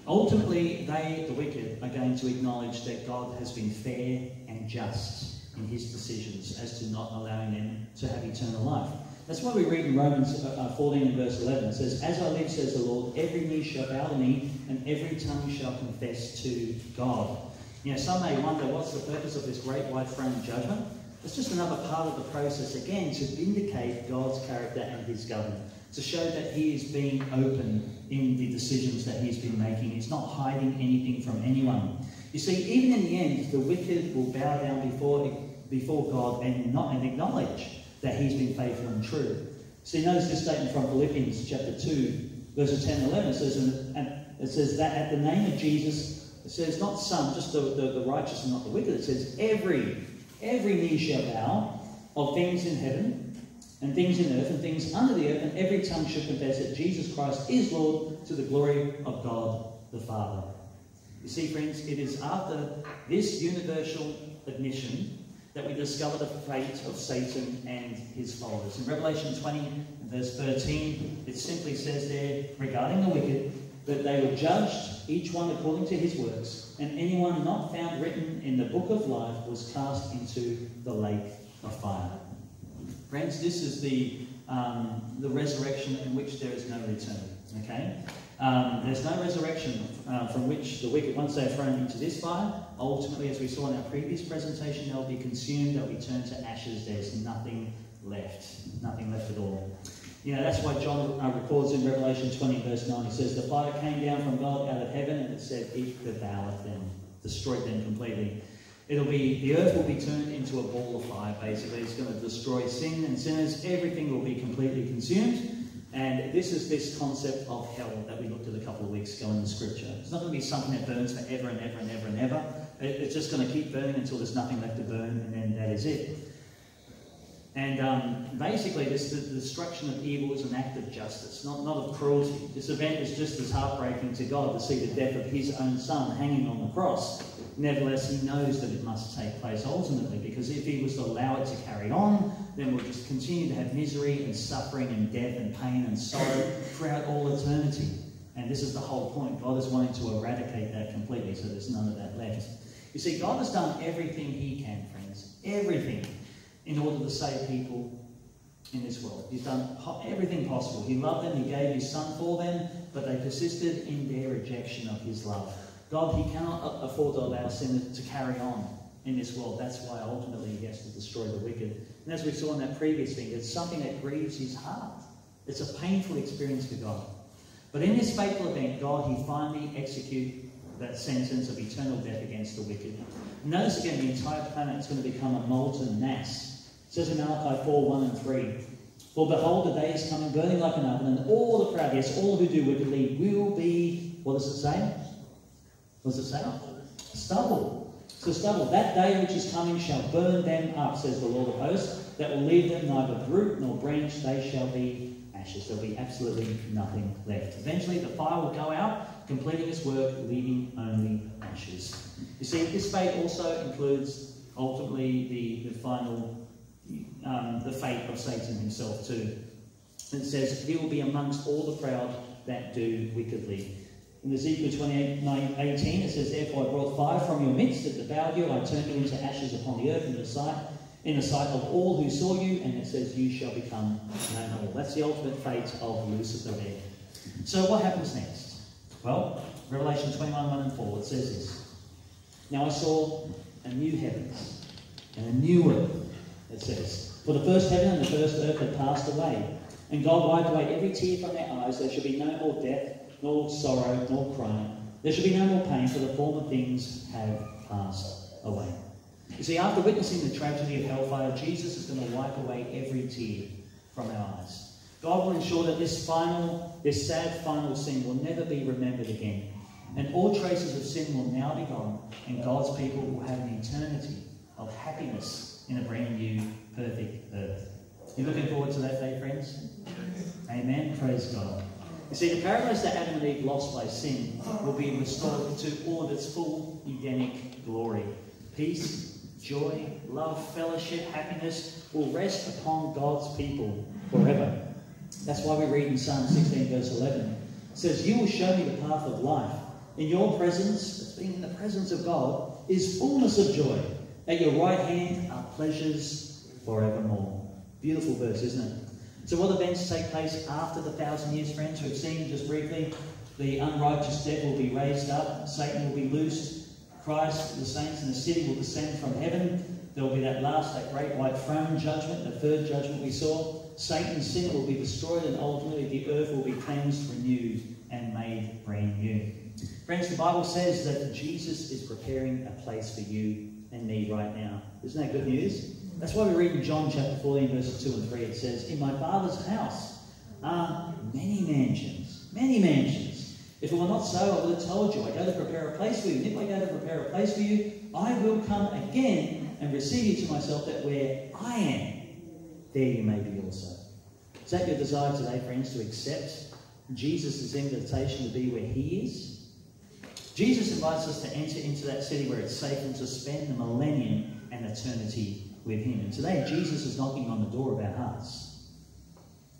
[SPEAKER 1] Ultimately, they, the wicked, are going to acknowledge that God has been fair and just in his decisions as to not allowing them to have eternal life. That's why we read in Romans uh, uh 14 and verse 11. It says, As I live, says the Lord, every knee shall bow to me, and every tongue shall confess to God. You know, some may wonder what's the purpose of this great white throne judgment? It's just another part of the process, again, to vindicate God's character and his government, to show that he is being open in the decisions that he's been making. He's not hiding anything from anyone. You see, even in the end, the wicked will bow down before, before God and, not, and acknowledge that he's been faithful and true. See, notice this statement from Philippians chapter 2, verses 10 and 11. It says, and it says that at the name of Jesus, it says not some, just the, the, the righteous and not the wicked. It says every Every knee shall bow of things in heaven and things in earth and things under the earth, and every tongue shall confess that Jesus Christ is Lord to the glory of God the Father. You see, friends, it is after this universal admission that we discover the fate of Satan and his followers. In Revelation 20, verse 13, it simply says there regarding the wicked that they were judged, each one according to his works, and anyone not found written in the book of life was cast into the lake of fire. Friends, this is the, um, the resurrection in which there is no return. Okay? Um, there's no resurrection uh, from which the wicked, once they're thrown into this fire, ultimately, as we saw in our previous presentation, they'll be consumed, they'll be turned to ashes. There's nothing left. Nothing left at all. You know, that's why John uh, records in Revelation 20, verse 9, he says, The fire came down from God out of heaven, and it said, It devoured them, destroyed them completely. It'll be, the earth will be turned into a ball of fire, basically. It's going to destroy sin and sinners. Everything will be completely consumed. And this is this concept of hell that we looked at a couple of weeks ago in the scripture. It's not going to be something that burns forever and ever and ever and ever. It's just going to keep burning until there's nothing left to burn, and then that is it. And um, basically, this, the, the destruction of evil is an act of justice, not, not of cruelty. This event is just as heartbreaking to God to see the death of his own son hanging on the cross. Nevertheless, he knows that it must take place ultimately, because if he was to allow it to carry on, then we'll just continue to have misery and suffering and death and pain and sorrow throughout all eternity. And this is the whole point. God is wanting to eradicate that completely, so there's none of that left. You see, God has done everything he can, friends. Everything in order to save people in this world. He's done everything possible. He loved them, He gave His Son for them, but they persisted in their rejection of His love. God, He cannot afford to allow sin to carry on in this world. That's why ultimately He has to destroy the wicked. And as we saw in that previous thing, it's something that grieves His heart. It's a painful experience for God. But in this fateful event, God, He finally executes that sentence of eternal death against the wicked. Notice again, the entire planet is going to become a molten mass it says in Malachi 4 1 and 3 For behold, the day is coming, burning like an oven, and all the proud, yes, all who do wickedly, will be, what does it say? What does it say? Stubble. So stubble. That day which is coming shall burn them up, says the Lord of hosts, that will leave them neither root nor branch, they shall be ashes. There'll be absolutely nothing left. Eventually, the fire will go out, completing his work, leaving only ashes. You see, this fate also includes ultimately the, the final um, the fate of Satan himself too. It says, He will be amongst all the proud that do wickedly. In Ezekiel 28 18, it says, Therefore I brought fire from your midst that devoured you, I turned you into ashes upon the earth in the sight, in the sight of all who saw you, and it says, You shall become no more. That's the ultimate fate of Lucifer there. So what happens next? Well, Revelation 21 1 and 4, it says this. Now I saw a new heavens and a new earth, it says. For the first heaven and the first earth had passed away, and God wiped away every tear from their eyes. There shall be no more death, nor sorrow, nor crying. There shall be no more pain, for the former things have passed away. You see, after witnessing the tragedy of hellfire, Jesus is going to wipe away every tear from our eyes. God will ensure that this final, this sad final sin will never be remembered again. And all traces of sin will now be gone, and God's people will have an eternity of happiness in a brand new perfect earth. You looking forward to that day, friends? Amen. Praise God. You see, the paradise that Adam and Eve lost by sin will be restored to all of its full Edenic glory. Peace, joy, love, fellowship, happiness will rest upon God's people forever. That's why we read in Psalm 16, verse 11. It says, You will show me the path of life. In your presence, that's being in the presence of God, is fullness of joy. At your right hand are pleasures forevermore. Beautiful verse, isn't it? So, what events take place after the thousand years, friends? We've seen just briefly the unrighteous dead will be raised up, Satan will be loosed, Christ, the saints, and the city will descend from heaven. There will be that last, that great white throne judgment, the third judgment we saw. Satan's sin will be destroyed, and ultimately the earth will be cleansed, renewed, and made brand new. Friends, the Bible says that Jesus is preparing a place for you and me right now. Isn't that good news? That's why we read in John chapter 14, verses 2 and 3, it says, In my Father's house are many mansions, many mansions. If it were not so, I would have told you, I go to prepare a place for you. And if I go to prepare a place for you, I will come again and receive you to myself, that where I am, there you may be also. Is that your desire today, friends, to accept Jesus' invitation to be where he is? Jesus invites us to enter into that city where it's safe and to spend the millennium and eternity with him. And today, Jesus is knocking on the door of our hearts.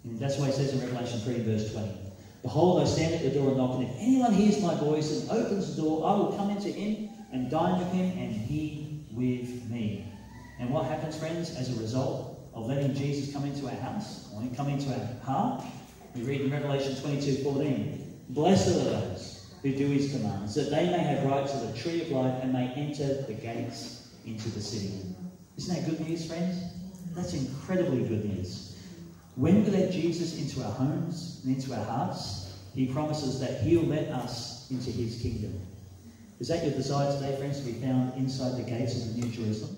[SPEAKER 1] And that's why he says in Revelation 3, verse 20, Behold, I stand at the door and knock, and if anyone hears my voice and opens the door, I will come into him and dine with him, and he with me. And what happens, friends, as a result of letting Jesus come into our house, or come into our heart? We read in Revelation 22, 14, Blessed are those who do his commands, that they may have right to the tree of life and may enter the gates into the city. Isn't that good news, friends? That's incredibly good news. When we let Jesus into our homes and into our hearts, he promises that he'll let us into his kingdom. Is that your desire today, friends, to be found inside the gates of the New Jerusalem?